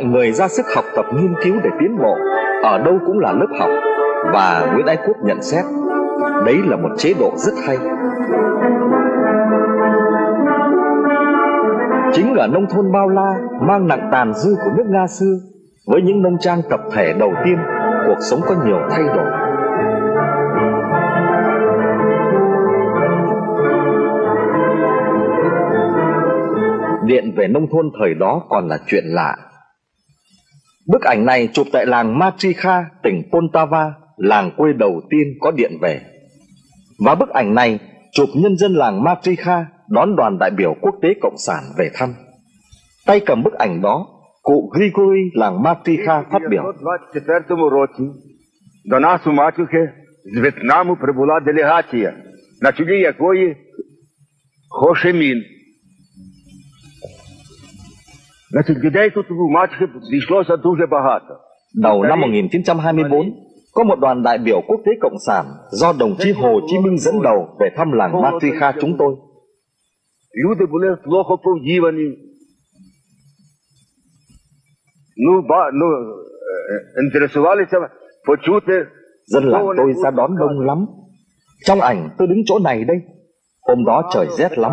Mọi người ra sức học tập nghiên cứu để tiến bộ, ở đâu cũng là lớp học. Và Nguyễn Ái Quốc nhận xét, đấy là một chế độ rất hay. Chính ở nông thôn Bao La mang nặng tàn dư của nước Nga xưa, với những nông trang tập thể đầu tiên, cuộc sống có nhiều thay đổi. Điện về nông thôn thời đó còn là chuyện lạ. Bức ảnh này chụp tại làng Matrikha, tỉnh Poltava, làng quê đầu tiên có điện về. Và bức ảnh này chụp nhân dân làng Matrikha đón đoàn đại biểu quốc tế cộng sản về thăm. Tay cầm bức ảnh đó, cụ Grigori làng Matrikha phát biểu. 24 році до нас у Матюхи з В'єтнаму прибула делегація, на чолі якої Хошемін. Đầu năm 1924, có một đoàn đại biểu quốc tế Cộng sản do đồng chí Hồ Chí Minh dẫn đầu về thăm làng Matrikha chúng tôi. Dân làng tôi ra đón đông lắm. Trong ảnh tôi đứng chỗ này đây. Hôm đó trời rét lắm,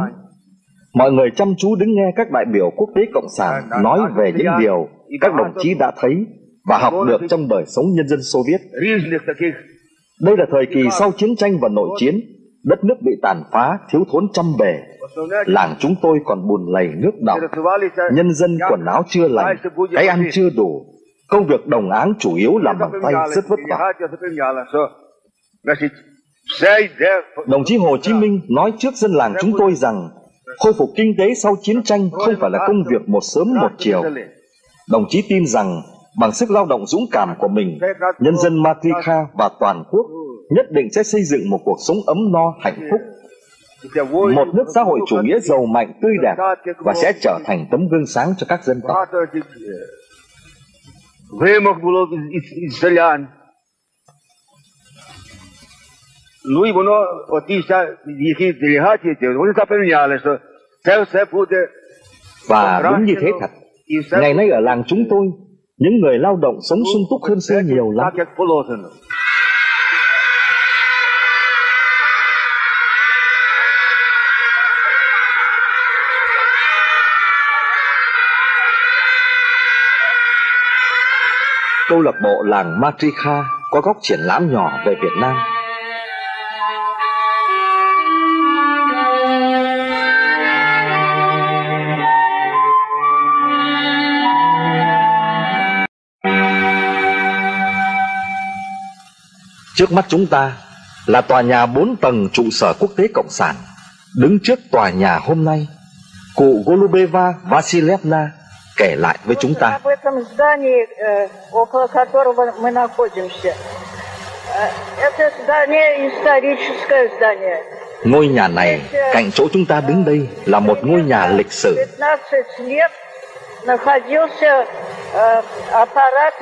mọi người chăm chú đứng nghe các đại biểu quốc tế cộng sản nói về những điều các đồng chí đã thấy và học được trong đời sống nhân dân Xô Viết. Đây là thời kỳ sau chiến tranh và nội chiến, đất nước bị tàn phá, thiếu thốn trăm bề. Làng chúng tôi còn buồn lầy nước đọng, nhân dân quần áo chưa lành, cái ăn chưa đủ. Công việc đồng áng chủ yếu làm bằng tay rất vất vả. Đồng chí Hồ Chí Minh nói trước dân làng chúng tôi rằng khôi phục kinh tế sau chiến tranh không phải là công việc một sớm một chiều. Đồng chí tin rằng bằng sức lao động dũng cảm của mình, nhân dân matrika và toàn quốc nhất định sẽ xây dựng một cuộc sống ấm no hạnh phúc, một nước xã hội chủ nghĩa giàu mạnh tươi đẹp và sẽ trở thành tấm gương sáng cho các dân tộc. lui uno Otisa dije inteligente uno está peñales theo sẽ phụ và đúng như thế thật. ngày nay ở làng chúng tôi những người lao động sống sung túc hơn xưa nhiều lắm. Câu lạc bộ làng Matrika có góc triển lãm nhỏ về Việt Nam. Trước mắt chúng ta là tòa nhà 4 tầng trụ sở quốc tế Cộng sản. Đứng trước tòa nhà hôm nay, cụ Golubeva Vasilevna kể lại với chúng ta. Ngôi nhà này, cạnh chỗ chúng ta đứng đây là một ngôi nhà lịch sử.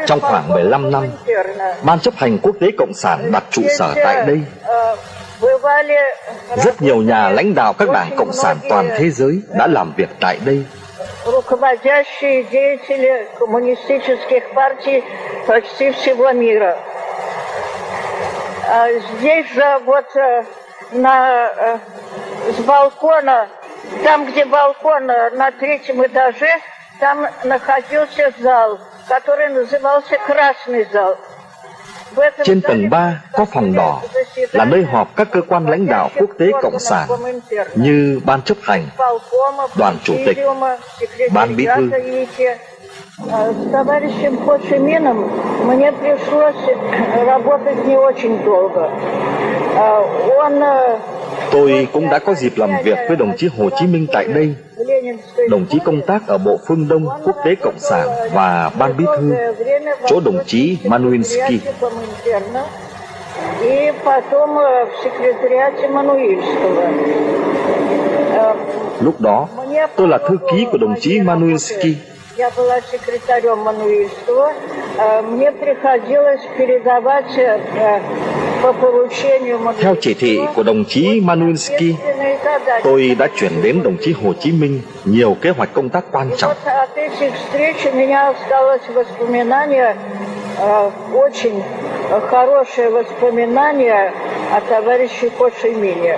Trong khoảng 15 năm, Коминтерна. Ban chấp hành quốc tế Cộng sản đặt trụ sở tại đây. Э, бывали Rất nhiều nhà lãnh đạo các đảng Cộng sản toàn thế giới đã làm việc tại đây. руководящие деятели коммунистических партий почти всего мира. А Здесь же вот э, на, э, с балкона, там, где балкон э, на третьем этаже, там находился зал, который назывался Красный зал. В этом Trên зале tầng 3 có phòng đỏ là nơi họp các cơ quan lãnh đạo quốc tế Cộng sản như Ban chấp hành, исполкома, Đoàn chủ tịch, президиума, Ban bí thư. секретариата ИКИ. А С товарищем Хо Чи Мином мне пришлось работать не очень долго. А Он э, Tôi cũng đã có dịp làm việc với đồng chí Hồ Chí Minh tại đây. в Ленинской Đồng chí công tác ở Bộ Phương Đông Quốc tế Cộng sản và Ban Bí thư, chỗ đồng chí Manuinsky. И потом э, в секретариате Мануильского. Э, Lúc đó, Мне tôi là thư ký của đồng chí помогли Manuinsky. Я была секретарем Мануильского. Э, Мне приходилось передавать э, по поручению Theo chỉ thị của đồng chí Manuinsky. Tôi đã chuyển đến đồng chí Hồ Chí Minh nhiều kế hoạch công tác quan trọng. Э, очень хорошее воспоминание о товарище Кошемине.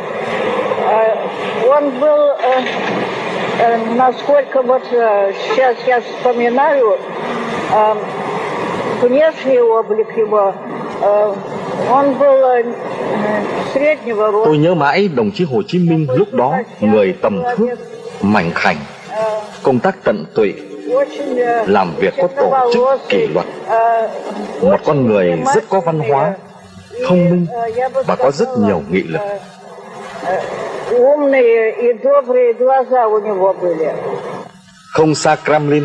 Э, он был, насколько вот э, сейчас я вспоминаю, э, внешний облик его, э, он был э, среднего роста. Tôi nhớ mãi đồng chí Hồ Chí Minh lúc đó người tầm thước, mảnh khảnh, э, công tác tận tụy, очень э, làm việc có tổ chức kỷ luật. э, Một con очень người rất có văn hóa, внимательный, thông minh и, э, я бы và có rất сказала, nhiều nghị lực. э, э, Умные и добрые глаза у него были. Không xa Kremlin,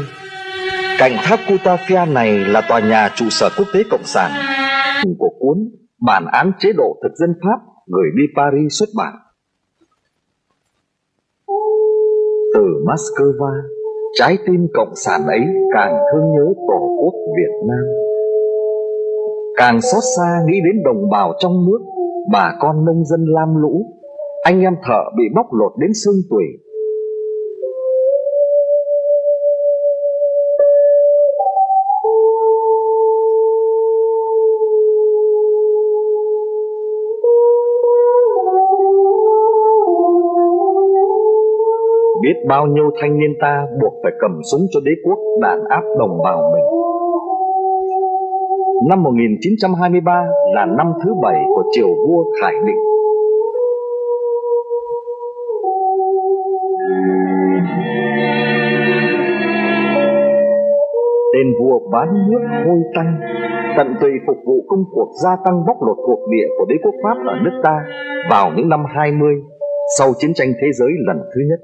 cạnh tháp Kutafia này là tòa nhà trụ sở quốc tế Cộng sản của cuốn Bản án chế độ thực dân Pháp gửi đi Paris xuất bản. Từ Moscow, trái tim Cộng sản ấy càng thương nhớ Tổ quốc Việt Nam. Càng xót xa nghĩ đến đồng bào trong nước, bà con nông dân lam lũ, anh em thợ bị bóc lột đến xương tủy, biết bao nhiêu thanh niên ta buộc phải cầm súng cho đế quốc đàn áp đồng bào mình. Năm 1923 là năm thứ bảy của triều vua Khải Định. Tên vua bán nước hôi tanh tận tùy phục vụ công cuộc gia tăng bóc lột thuộc địa của đế quốc Pháp ở nước ta vào những năm 20 sau chiến tranh thế giới lần thứ nhất.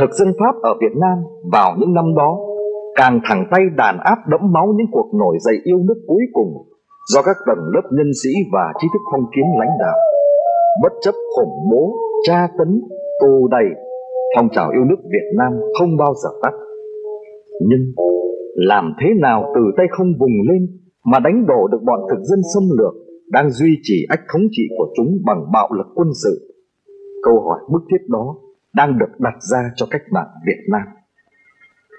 Thực dân Pháp ở Việt Nam vào những năm đó càng thẳng tay đàn áp đẫm máu những cuộc nổi dậy yêu nước cuối cùng do các tầng lớp nhân sĩ và trí thức phong kiến lãnh đạo. Bất chấp khủng bố, tra tấn, tù đầy, phong trào yêu nước Việt Nam không bao giờ tắt. Nhưng làm thế nào từ tay không vùng lên mà đánh đổ được bọn thực dân xâm lược đang duy trì ách thống trị của chúng bằng bạo lực quân sự? Câu hỏi bức thiết đó đang được đặt ra cho cách mạng Việt Nam.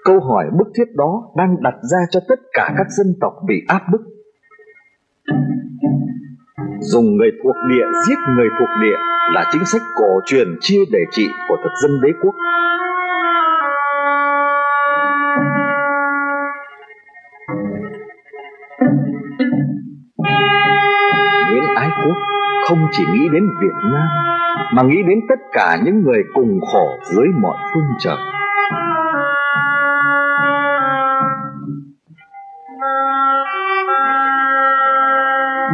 Câu hỏi bức thiết đó đang đặt ra cho tất cả các dân tộc bị áp bức. Dùng người thuộc địa, giết người thuộc địa là chính sách cổ truyền chia để trị của thực dân đế quốc. Nguyễn Ái Quốc không chỉ nghĩ đến Việt Nam, mà nghĩ đến tất cả những người cùng khổ dưới mọi phương trời.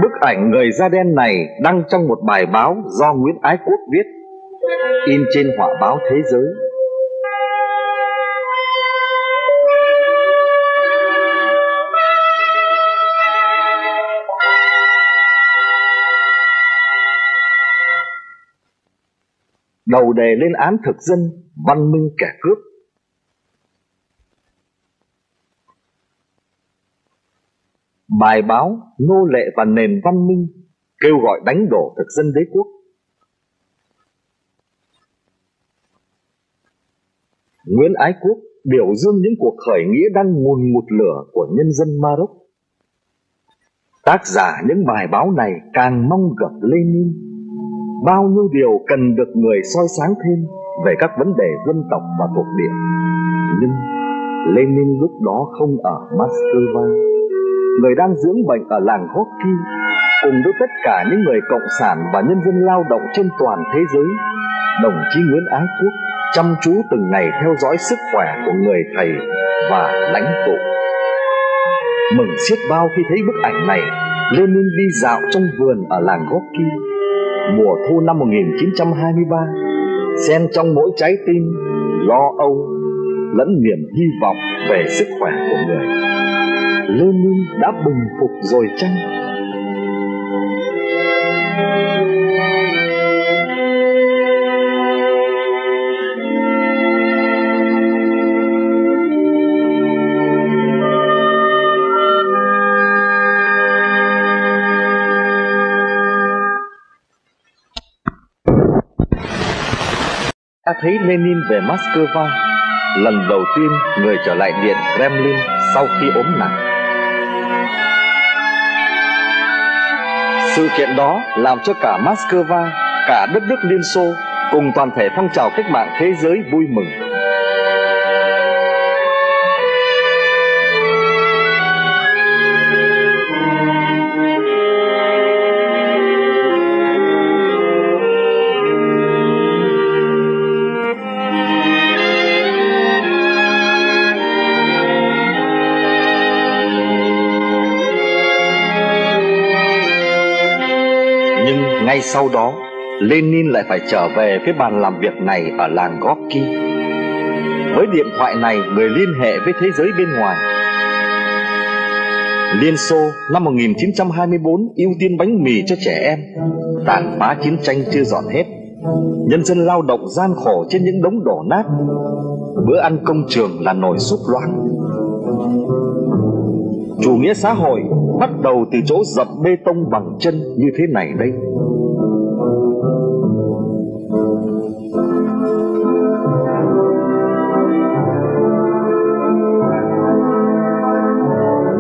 Bức ảnh người da đen này đăng trong một bài báo do Nguyễn Ái Quốc viết, in trên họa báo Thế giới. Đầu đề lên án thực dân, văn minh kẻ cướp. Bài báo, Nô lệ và nền văn minh kêu gọi đánh đổ thực dân đế quốc. Nguyễn Ái Quốc biểu dương những cuộc khởi nghĩa đang ngùn ngụt lửa của nhân dân Maroc. Tác giả những bài báo này càng mong gặp Lenin. Bao nhiêu điều cần được người soi sáng thêm về các vấn đề dân tộc và thuộc địa. Nhưng Lenin lúc đó không ở Moscow người đang dưỡng bệnh ở làng Gorky cùng với tất cả những người cộng sản và nhân dân lao động trên toàn thế giới, đồng chí Nguyễn Ái Quốc chăm chú từng ngày theo dõi sức khỏe của người thầy và lãnh tụ. Mừng xiết bao khi thấy bức ảnh này, Lenin đi dạo trong vườn ở làng Gorky mùa thu năm 1923 xen trong mỗi trái tim, lo âu lẫn niềm hy vọng về sức khỏe của người Lenin đã bình phục rồi chăng? đã thấy Lenin về Moscow, lần đầu tiên người trở lại điện Kremlin sau khi ốm nặng. Sự kiện đó làm cho cả Moscow, cả đất nước Liên Xô cùng toàn thể phong trào cách mạng thế giới vui mừng. Sau đó, Lenin lại phải trở về với bàn làm việc này ở làng Gorky. Với điện thoại này, người liên hệ với thế giới bên ngoài. Liên Xô năm 1924 ưu tiên bánh mì cho trẻ em, tàn phá chiến tranh chưa dọn hết. Nhân dân lao động gian khổ trên những đống đổ nát. Bữa ăn công trường là nồi súp loãng. Chủ nghĩa xã hội bắt đầu từ chỗ dập bê tông bằng chân như thế này đây.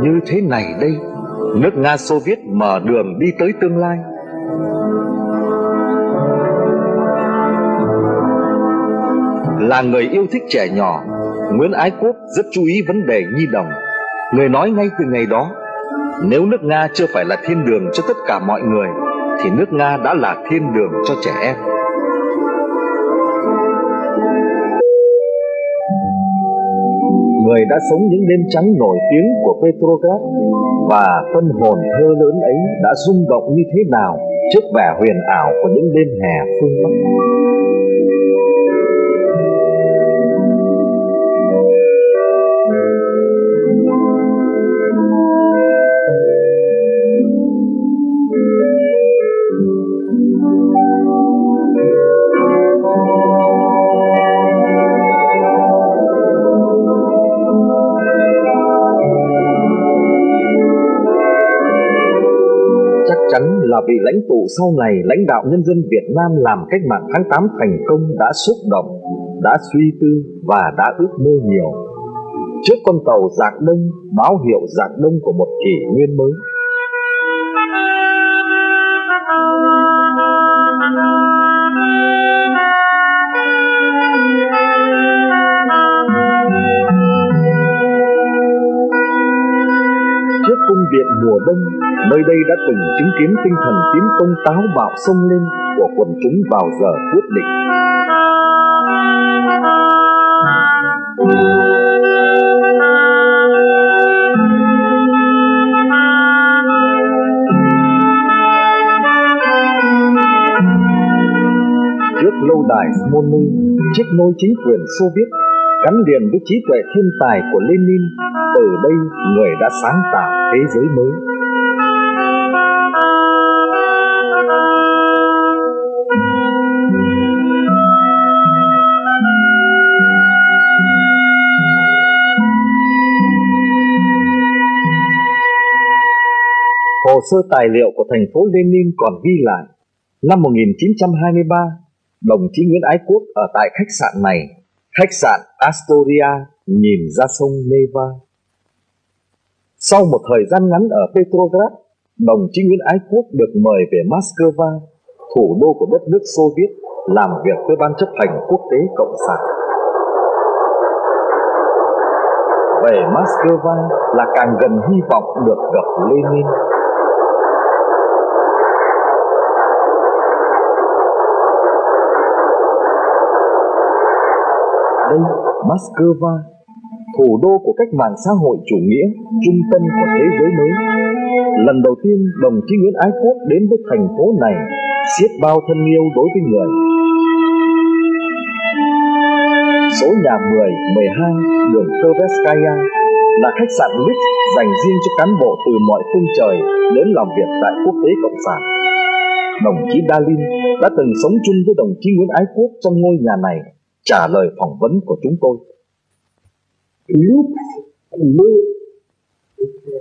Như thế này đây, nước Nga Xô Viết mở đường đi tới tương lai. Là người yêu thích trẻ nhỏ, Nguyễn Ái Quốc rất chú ý vấn đề nhi đồng. Người nói ngay từ ngày đó, nếu nước Nga chưa phải là thiên đường cho tất cả mọi người, thì nước Nga đã là thiên đường cho trẻ em. Người đã sống những đêm trắng nổi tiếng của Petrograd và tâm hồn thơ lớn ấy đã rung động như thế nào trước vẻ huyền ảo của những đêm hè phương Bắc. Chắc là vị lãnh tụ sau này lãnh đạo nhân dân Việt Nam làm cách mạng tháng 8 thành công đã xúc động, đã suy tư và đã ước mơ nhiều. Trước con tàu Giạc Đông, báo hiệu Giạc Đông của một kỷ nguyên mới. Trước cung điện mùa đông, nơi đây đã từng chứng kiến tinh thần tiến công táo bạo sông lên của quần chúng vào giờ quyết định. Trước lâu đài Smolny, chiếc nôi chính quyền Xô Viết gắn liền với trí tuệ thiên tài của Lenin, từ đây người đã sáng tạo thế giới mới. Hồ sơ tài liệu của thành phố Lenin còn ghi lại năm 1923, đồng chí Nguyễn Ái Quốc ở tại khách sạn này, khách sạn Astoria nhìn ra sông Neva. Sau một thời gian ngắn ở Petrograd, đồng chí Nguyễn Ái Quốc được mời về Moscow, thủ đô của đất nước Xô Viết, làm việc với Ban chấp hành quốc tế Cộng sản. Về Moscow là càng gần hy vọng được gặp Lenin. Đây, Moscow, thủ đô của cách mạng xã hội chủ nghĩa, trung tâm của thế giới mới. Lần đầu tiên, đồng chí Nguyễn Ái Quốc đến với thành phố này, siết bao thân yêu đối với người. Số nhà 10, 12, đường Tverskaya là khách sạn Ritz dành riêng cho cán bộ từ mọi phương trời đến làm việc tại quốc tế cộng sản. Đồng chí Dalin đã từng sống chung với đồng chí Nguyễn Ái Quốc trong ngôi nhà này trả lời phỏng vấn của chúng tôi. Люкс был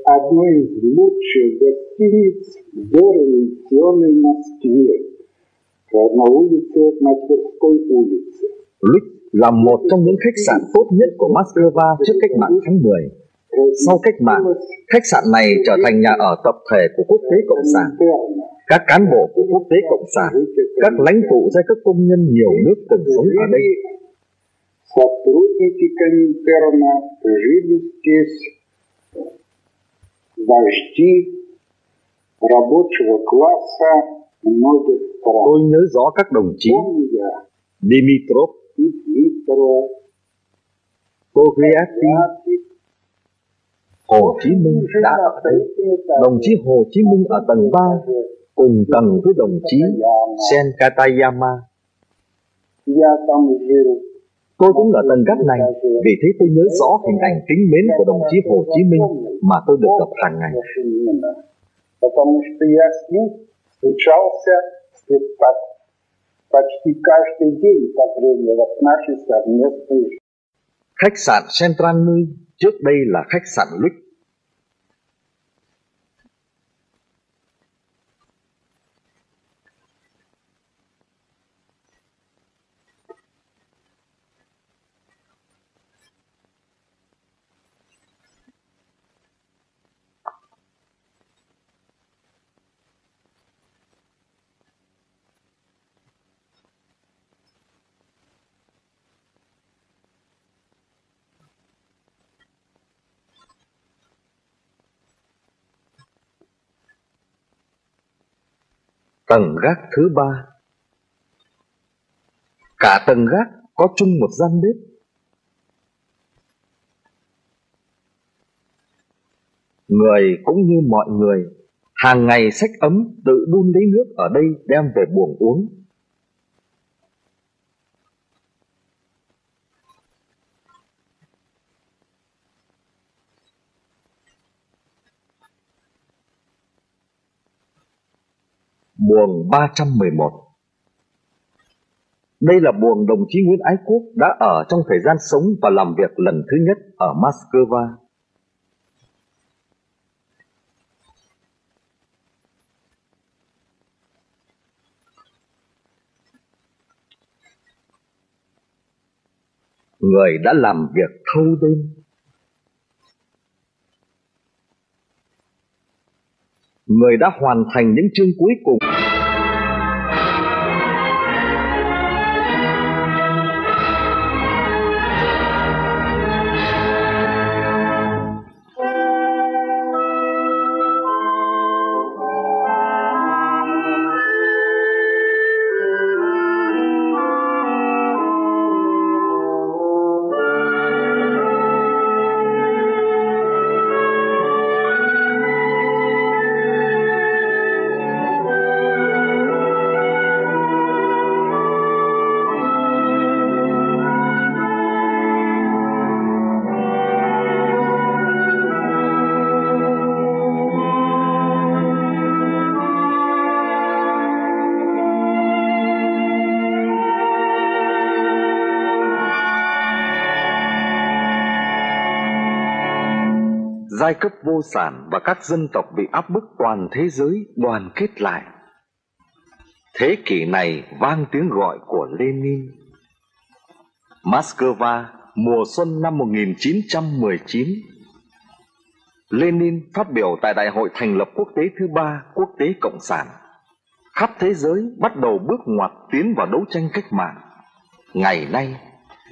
одной из лучших гостиниц в дореволюционной Москве, на улице, на Тверской улице. Lux là một trong những khách sạn tốt nhất của Moscow trước cách mạng tháng 10. Sau cách mạng, khách sạn này trở thành nhà ở tập thể của quốc tế Cộng sản. các cán bộ của quốc tế cộng sản, các lãnh tụ giai cấp công nhân nhiều nước từng sống ở đây. Tôi nhớ rõ các đồng chí Dimitrov, Togliatti, Hồ Chí Minh đã ở đây. Đồng chí Hồ Chí Minh ở tầng 3 cùng tầng với đồng chí Senkatayama. Tôi cũng ở tầng cấp này, vì thế tôi nhớ rõ hình ảnh kính mến của đồng chí Hồ Chí Minh mà tôi được gặp hàng ngày. Khách sạn Central Nui trước đây là khách sạn Luke Tầng gác thứ ba Cả tầng gác có chung một gian bếp. Người cũng như mọi người, hàng ngày sách ấm tự đun lấy nước ở đây đem về buồng uống. Buồng 311 Đây là buồng đồng chí Nguyễn Ái Quốc đã ở trong thời gian sống và làm việc lần thứ nhất ở Moscow. Người đã làm việc thâu đêm. Người đã hoàn thành những chương cuối cùng. Giai cấp vô sản và các dân tộc bị áp bức toàn thế giới đoàn kết lại. Thế kỷ này vang tiếng gọi của Lenin. Moscow, mùa xuân năm 1919. Lenin phát biểu tại Đại hội thành lập quốc tế thứ ba Quốc tế Cộng sản. Khắp thế giới bắt đầu bước ngoặt tiến vào đấu tranh cách mạng. Ngày nay,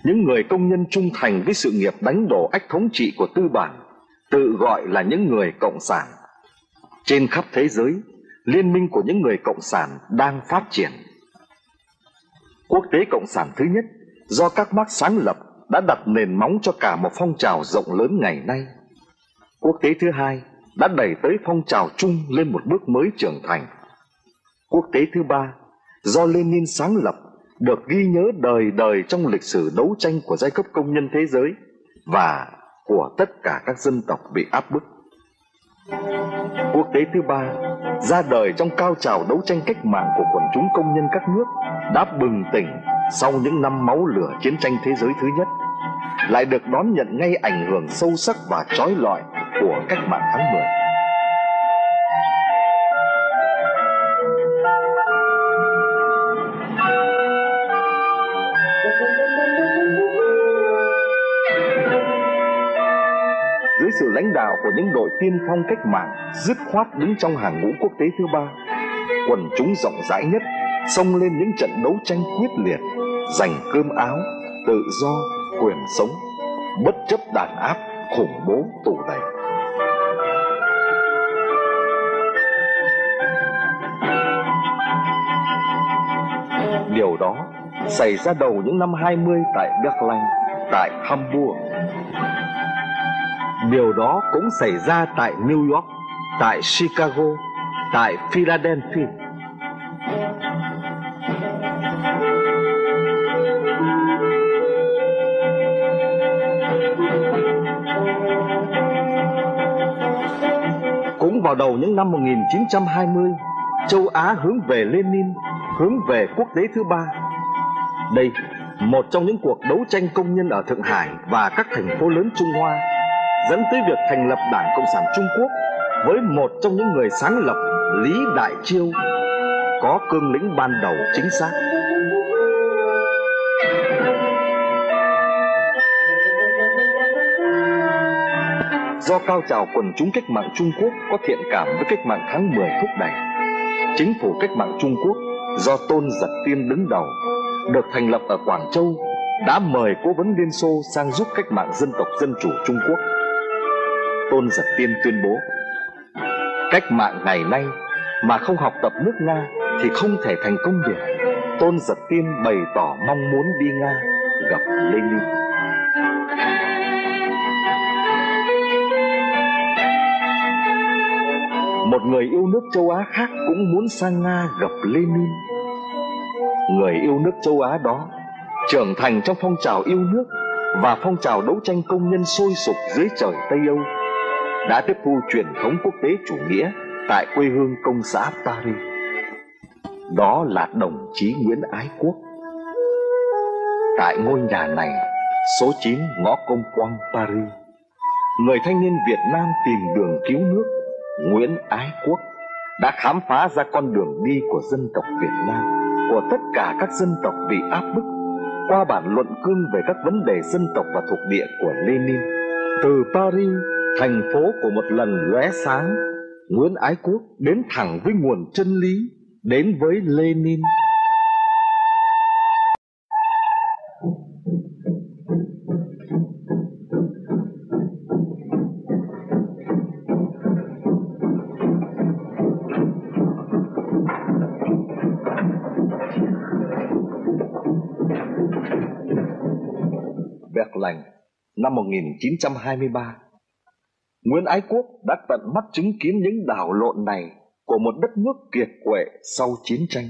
những người công nhân trung thành với sự nghiệp đánh đổ ách thống trị của tư bản tự gọi là những người cộng sản. Trên khắp thế giới, liên minh của những người cộng sản đang phát triển. Quốc tế cộng sản thứ nhất do các mark sáng lập đã đặt nền móng cho cả một phong trào rộng lớn ngày nay. Quốc tế thứ hai đã đẩy tới phong trào chung lên một bước mới trưởng thành. Quốc tế thứ ba do Lenin sáng lập được ghi nhớ đời đời trong lịch sử đấu tranh của giai cấp công nhân thế giới và của tất cả các dân tộc bị áp bức. Quốc tế thứ ba, ra đời trong cao trào đấu tranh cách mạng của quần chúng công nhân các nước, đã bừng tỉnh sau những năm máu lửa chiến tranh thế giới thứ nhất, lại được đón nhận ngay ảnh hưởng sâu sắc và trói lọi của cách mạng tháng 10. Sự lãnh đạo của những đội tiên phong cách mạng dứt khoát đứng trong hàng ngũ quốc tế thứ ba quần chúng rộng rãi nhất xông lên những trận đấu tranh quyết liệt giành cơm áo tự do quyền sống bất chấp đàn áp khủng bố tù đầy điều đó xảy ra đầu những năm 20 tại Berlin, tại Hamburg. Điều đó cũng xảy ra tại New York, tại Chicago, tại Philadelphia. Cũng vào đầu những năm 1920, châu Á hướng về Lenin, hướng về quốc tế thứ ba. Đây, một trong những cuộc đấu tranh công nhân ở Thượng Hải và các thành phố lớn Trung Hoa dẫn tới việc thành lập Đảng Cộng sản Trung Quốc với một trong những người sáng lập Lý Đại Chiêu có cương lĩnh ban đầu chính xác. Do cao trào quần chúng cách mạng Trung Quốc có thiện cảm với cách mạng tháng 10 thúc đẩy, chính phủ cách mạng Trung Quốc do Tôn Giật Tiên đứng đầu được thành lập ở Quảng Châu đã mời cố vấn Liên Xô sang giúp cách mạng dân tộc Dân chủ Trung Quốc. Tôn Giật Tiên tuyên bố, Cách mạng ngày nay mà không học tập nước Nga thì không thể thành công được. Tôn Giật Tiên bày tỏ mong muốn đi Nga gặp Lenin. Một người yêu nước châu Á khác cũng muốn sang Nga gặp Lenin. Người yêu nước châu Á đó trưởng thành trong phong trào yêu nước và phong trào đấu tranh công nhân sôi sục dưới trời Tây Âu đã tiếp thu truyền thống quốc tế chủ nghĩa tại quê hương công xã Paris. Đó là đồng chí Nguyễn Ái Quốc. Tại ngôi nhà này, số 9 ngõ Công Quang Paris, người thanh niên Việt Nam tìm đường cứu nước Nguyễn Ái Quốc đã khám phá ra con đường đi của dân tộc Việt Nam, của tất cả các dân tộc bị áp bức qua bản luận cương về các vấn đề dân tộc và thuộc địa của Lenin. Từ Paris, thành phố của một lần lóe sáng, Nguyễn Ái Quốc đến thẳng với nguồn chân lý, đến với Lenin. Berlin năm 1923 Nguyễn Ái Quốc đã tận mắt chứng kiến những đảo lộn này của một đất nước kiệt quệ sau chiến tranh.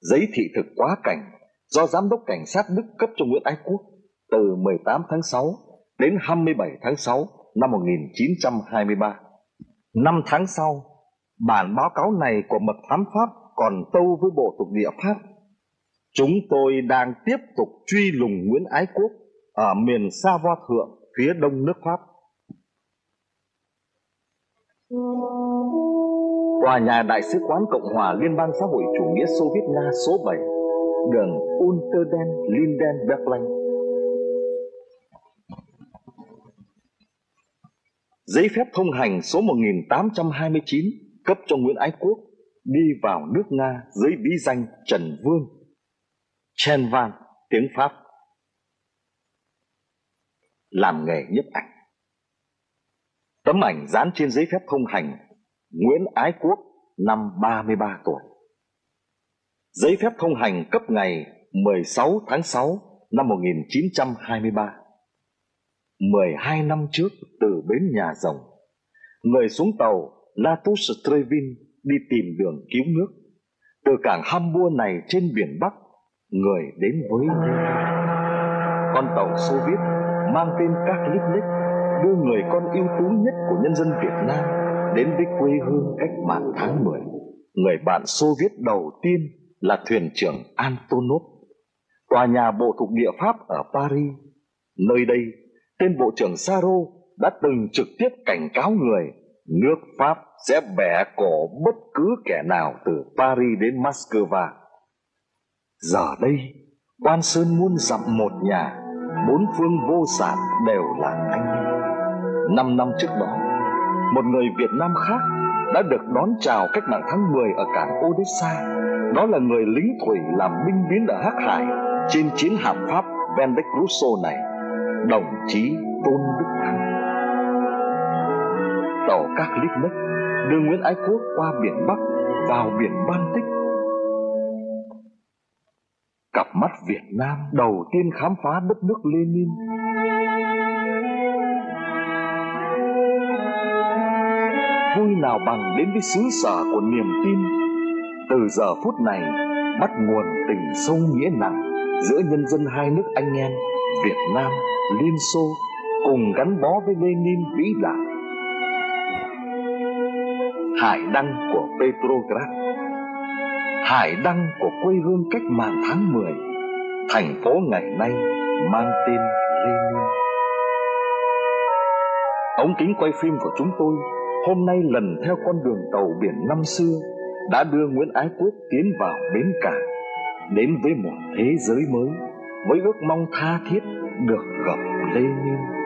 Giấy thị thực quá cảnh do Giám đốc Cảnh sát Đức cấp cho Nguyễn Ái Quốc từ 18 tháng 6 đến 27 tháng 6 năm 1923. Năm tháng sau, bản báo cáo này của mật thám Pháp còn tâu với Bộ Tục địa Pháp Chúng tôi đang tiếp tục truy lùng Nguyễn Ái Quốc ở miền Savo Thượng phía đông nước Pháp. Tòa nhà Đại sứ quán Cộng hòa Liên bang Xã hội Chủ nghĩa Xô Viết Nga số 7, đường Unterden Linden Berlin. Giấy phép thông hành số 1829 cấp cho Nguyễn Ái Quốc đi vào nước Nga dưới bí danh Trần Vương Chen Van, tiếng Pháp. Làm nghề nhiếp ảnh. Tấm ảnh dán trên giấy phép thông hành Nguyễn Ái Quốc năm 33 tuổi. Giấy phép thông hành cấp ngày 16 tháng 6 năm 1923. 12 năm trước từ bến nhà rồng, người xuống tàu Latus Trevin đi tìm đường cứu nước. Từ cảng Hamburg này trên biển Bắc người đến với nhau con tàu xô viết mang tên các lít đưa người con ưu tú nhất của nhân dân Việt Nam đến với quê hương cách mạng tháng 10. Người bạn Xô Viết đầu tiên là thuyền trưởng Antonov, tòa nhà bộ thuộc địa Pháp ở Paris. Nơi đây, tên bộ trưởng Saro đã từng trực tiếp cảnh cáo người nước Pháp sẽ bẻ cổ bất cứ kẻ nào từ Paris đến Moscow Giờ đây Quan Sơn muôn dặm một nhà, Bốn phương vô sản đều là anh em. Năm năm trước đó, Một người Việt Nam khác Đã được đón chào cách mạng tháng 10 Ở cảng Odessa. Đó là người lính thủy làm binh biến ở Hắc Hải Trên chiến hạm Pháp Vendek Russo này, Đồng chí Tôn Đức Thắng. Tàu các lít nước đưa Nguyễn Ái Quốc qua biển Bắc, vào biển Baltic cặp mắt Việt Nam đầu tiên khám phá đất nước Lenin. Vui nào bằng đến với xứ sở của niềm tin. Từ giờ phút này bắt nguồn tình sâu nghĩa nặng giữa nhân dân hai nước anh em Việt Nam, Liên Xô cùng gắn bó với Lenin vĩ đại. Hải đăng của Petrograd hải đăng của quê hương cách mạng tháng 10 thành phố ngày nay mang tên Lenin ống kính quay phim của chúng tôi, hôm nay lần theo con đường tàu biển năm xưa, đã đưa Nguyễn Ái Quốc tiến vào bến cảng, đến với một thế giới mới, với ước mong tha thiết được gặp Lenin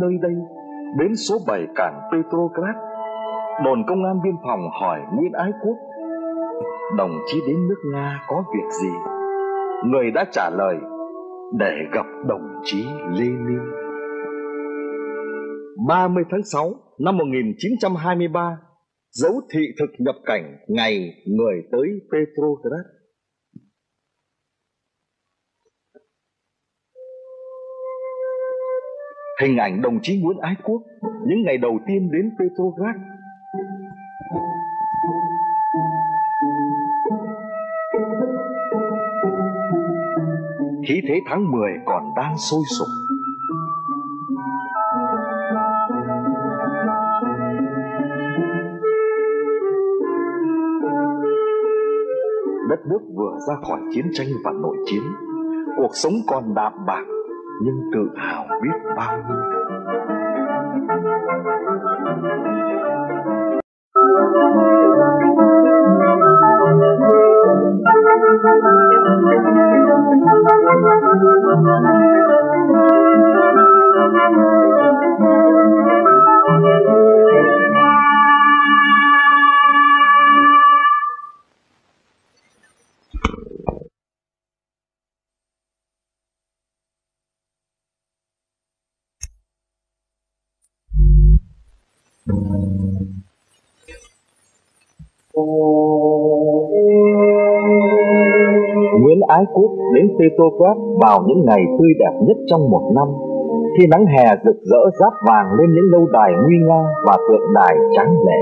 nơi đây, bến số 7 cảng Petrograd. Đồn công an biên phòng hỏi Nguyễn Ái Quốc, đồng chí đến nước Nga có việc gì? Người đã trả lời, để gặp đồng chí Lenin. 30 tháng 6 năm 1923, dấu thị thực nhập cảnh ngày người tới Petrograd. Hình ảnh đồng chí Nguyễn Ái Quốc những ngày đầu tiên đến Petrograd. Khí thế tháng 10 còn đang sôi sục. Đất nước vừa ra khỏi chiến tranh và nội chiến, Cuộc sống còn đạm bạc nhưng tự hào biết bao nhiêu. Quốc Petrograd vào những ngày tươi đẹp nhất trong một năm, khi nắng hè rực rỡ rát vàng lên những lâu đài nguy nga và tượng đài trắng lệ.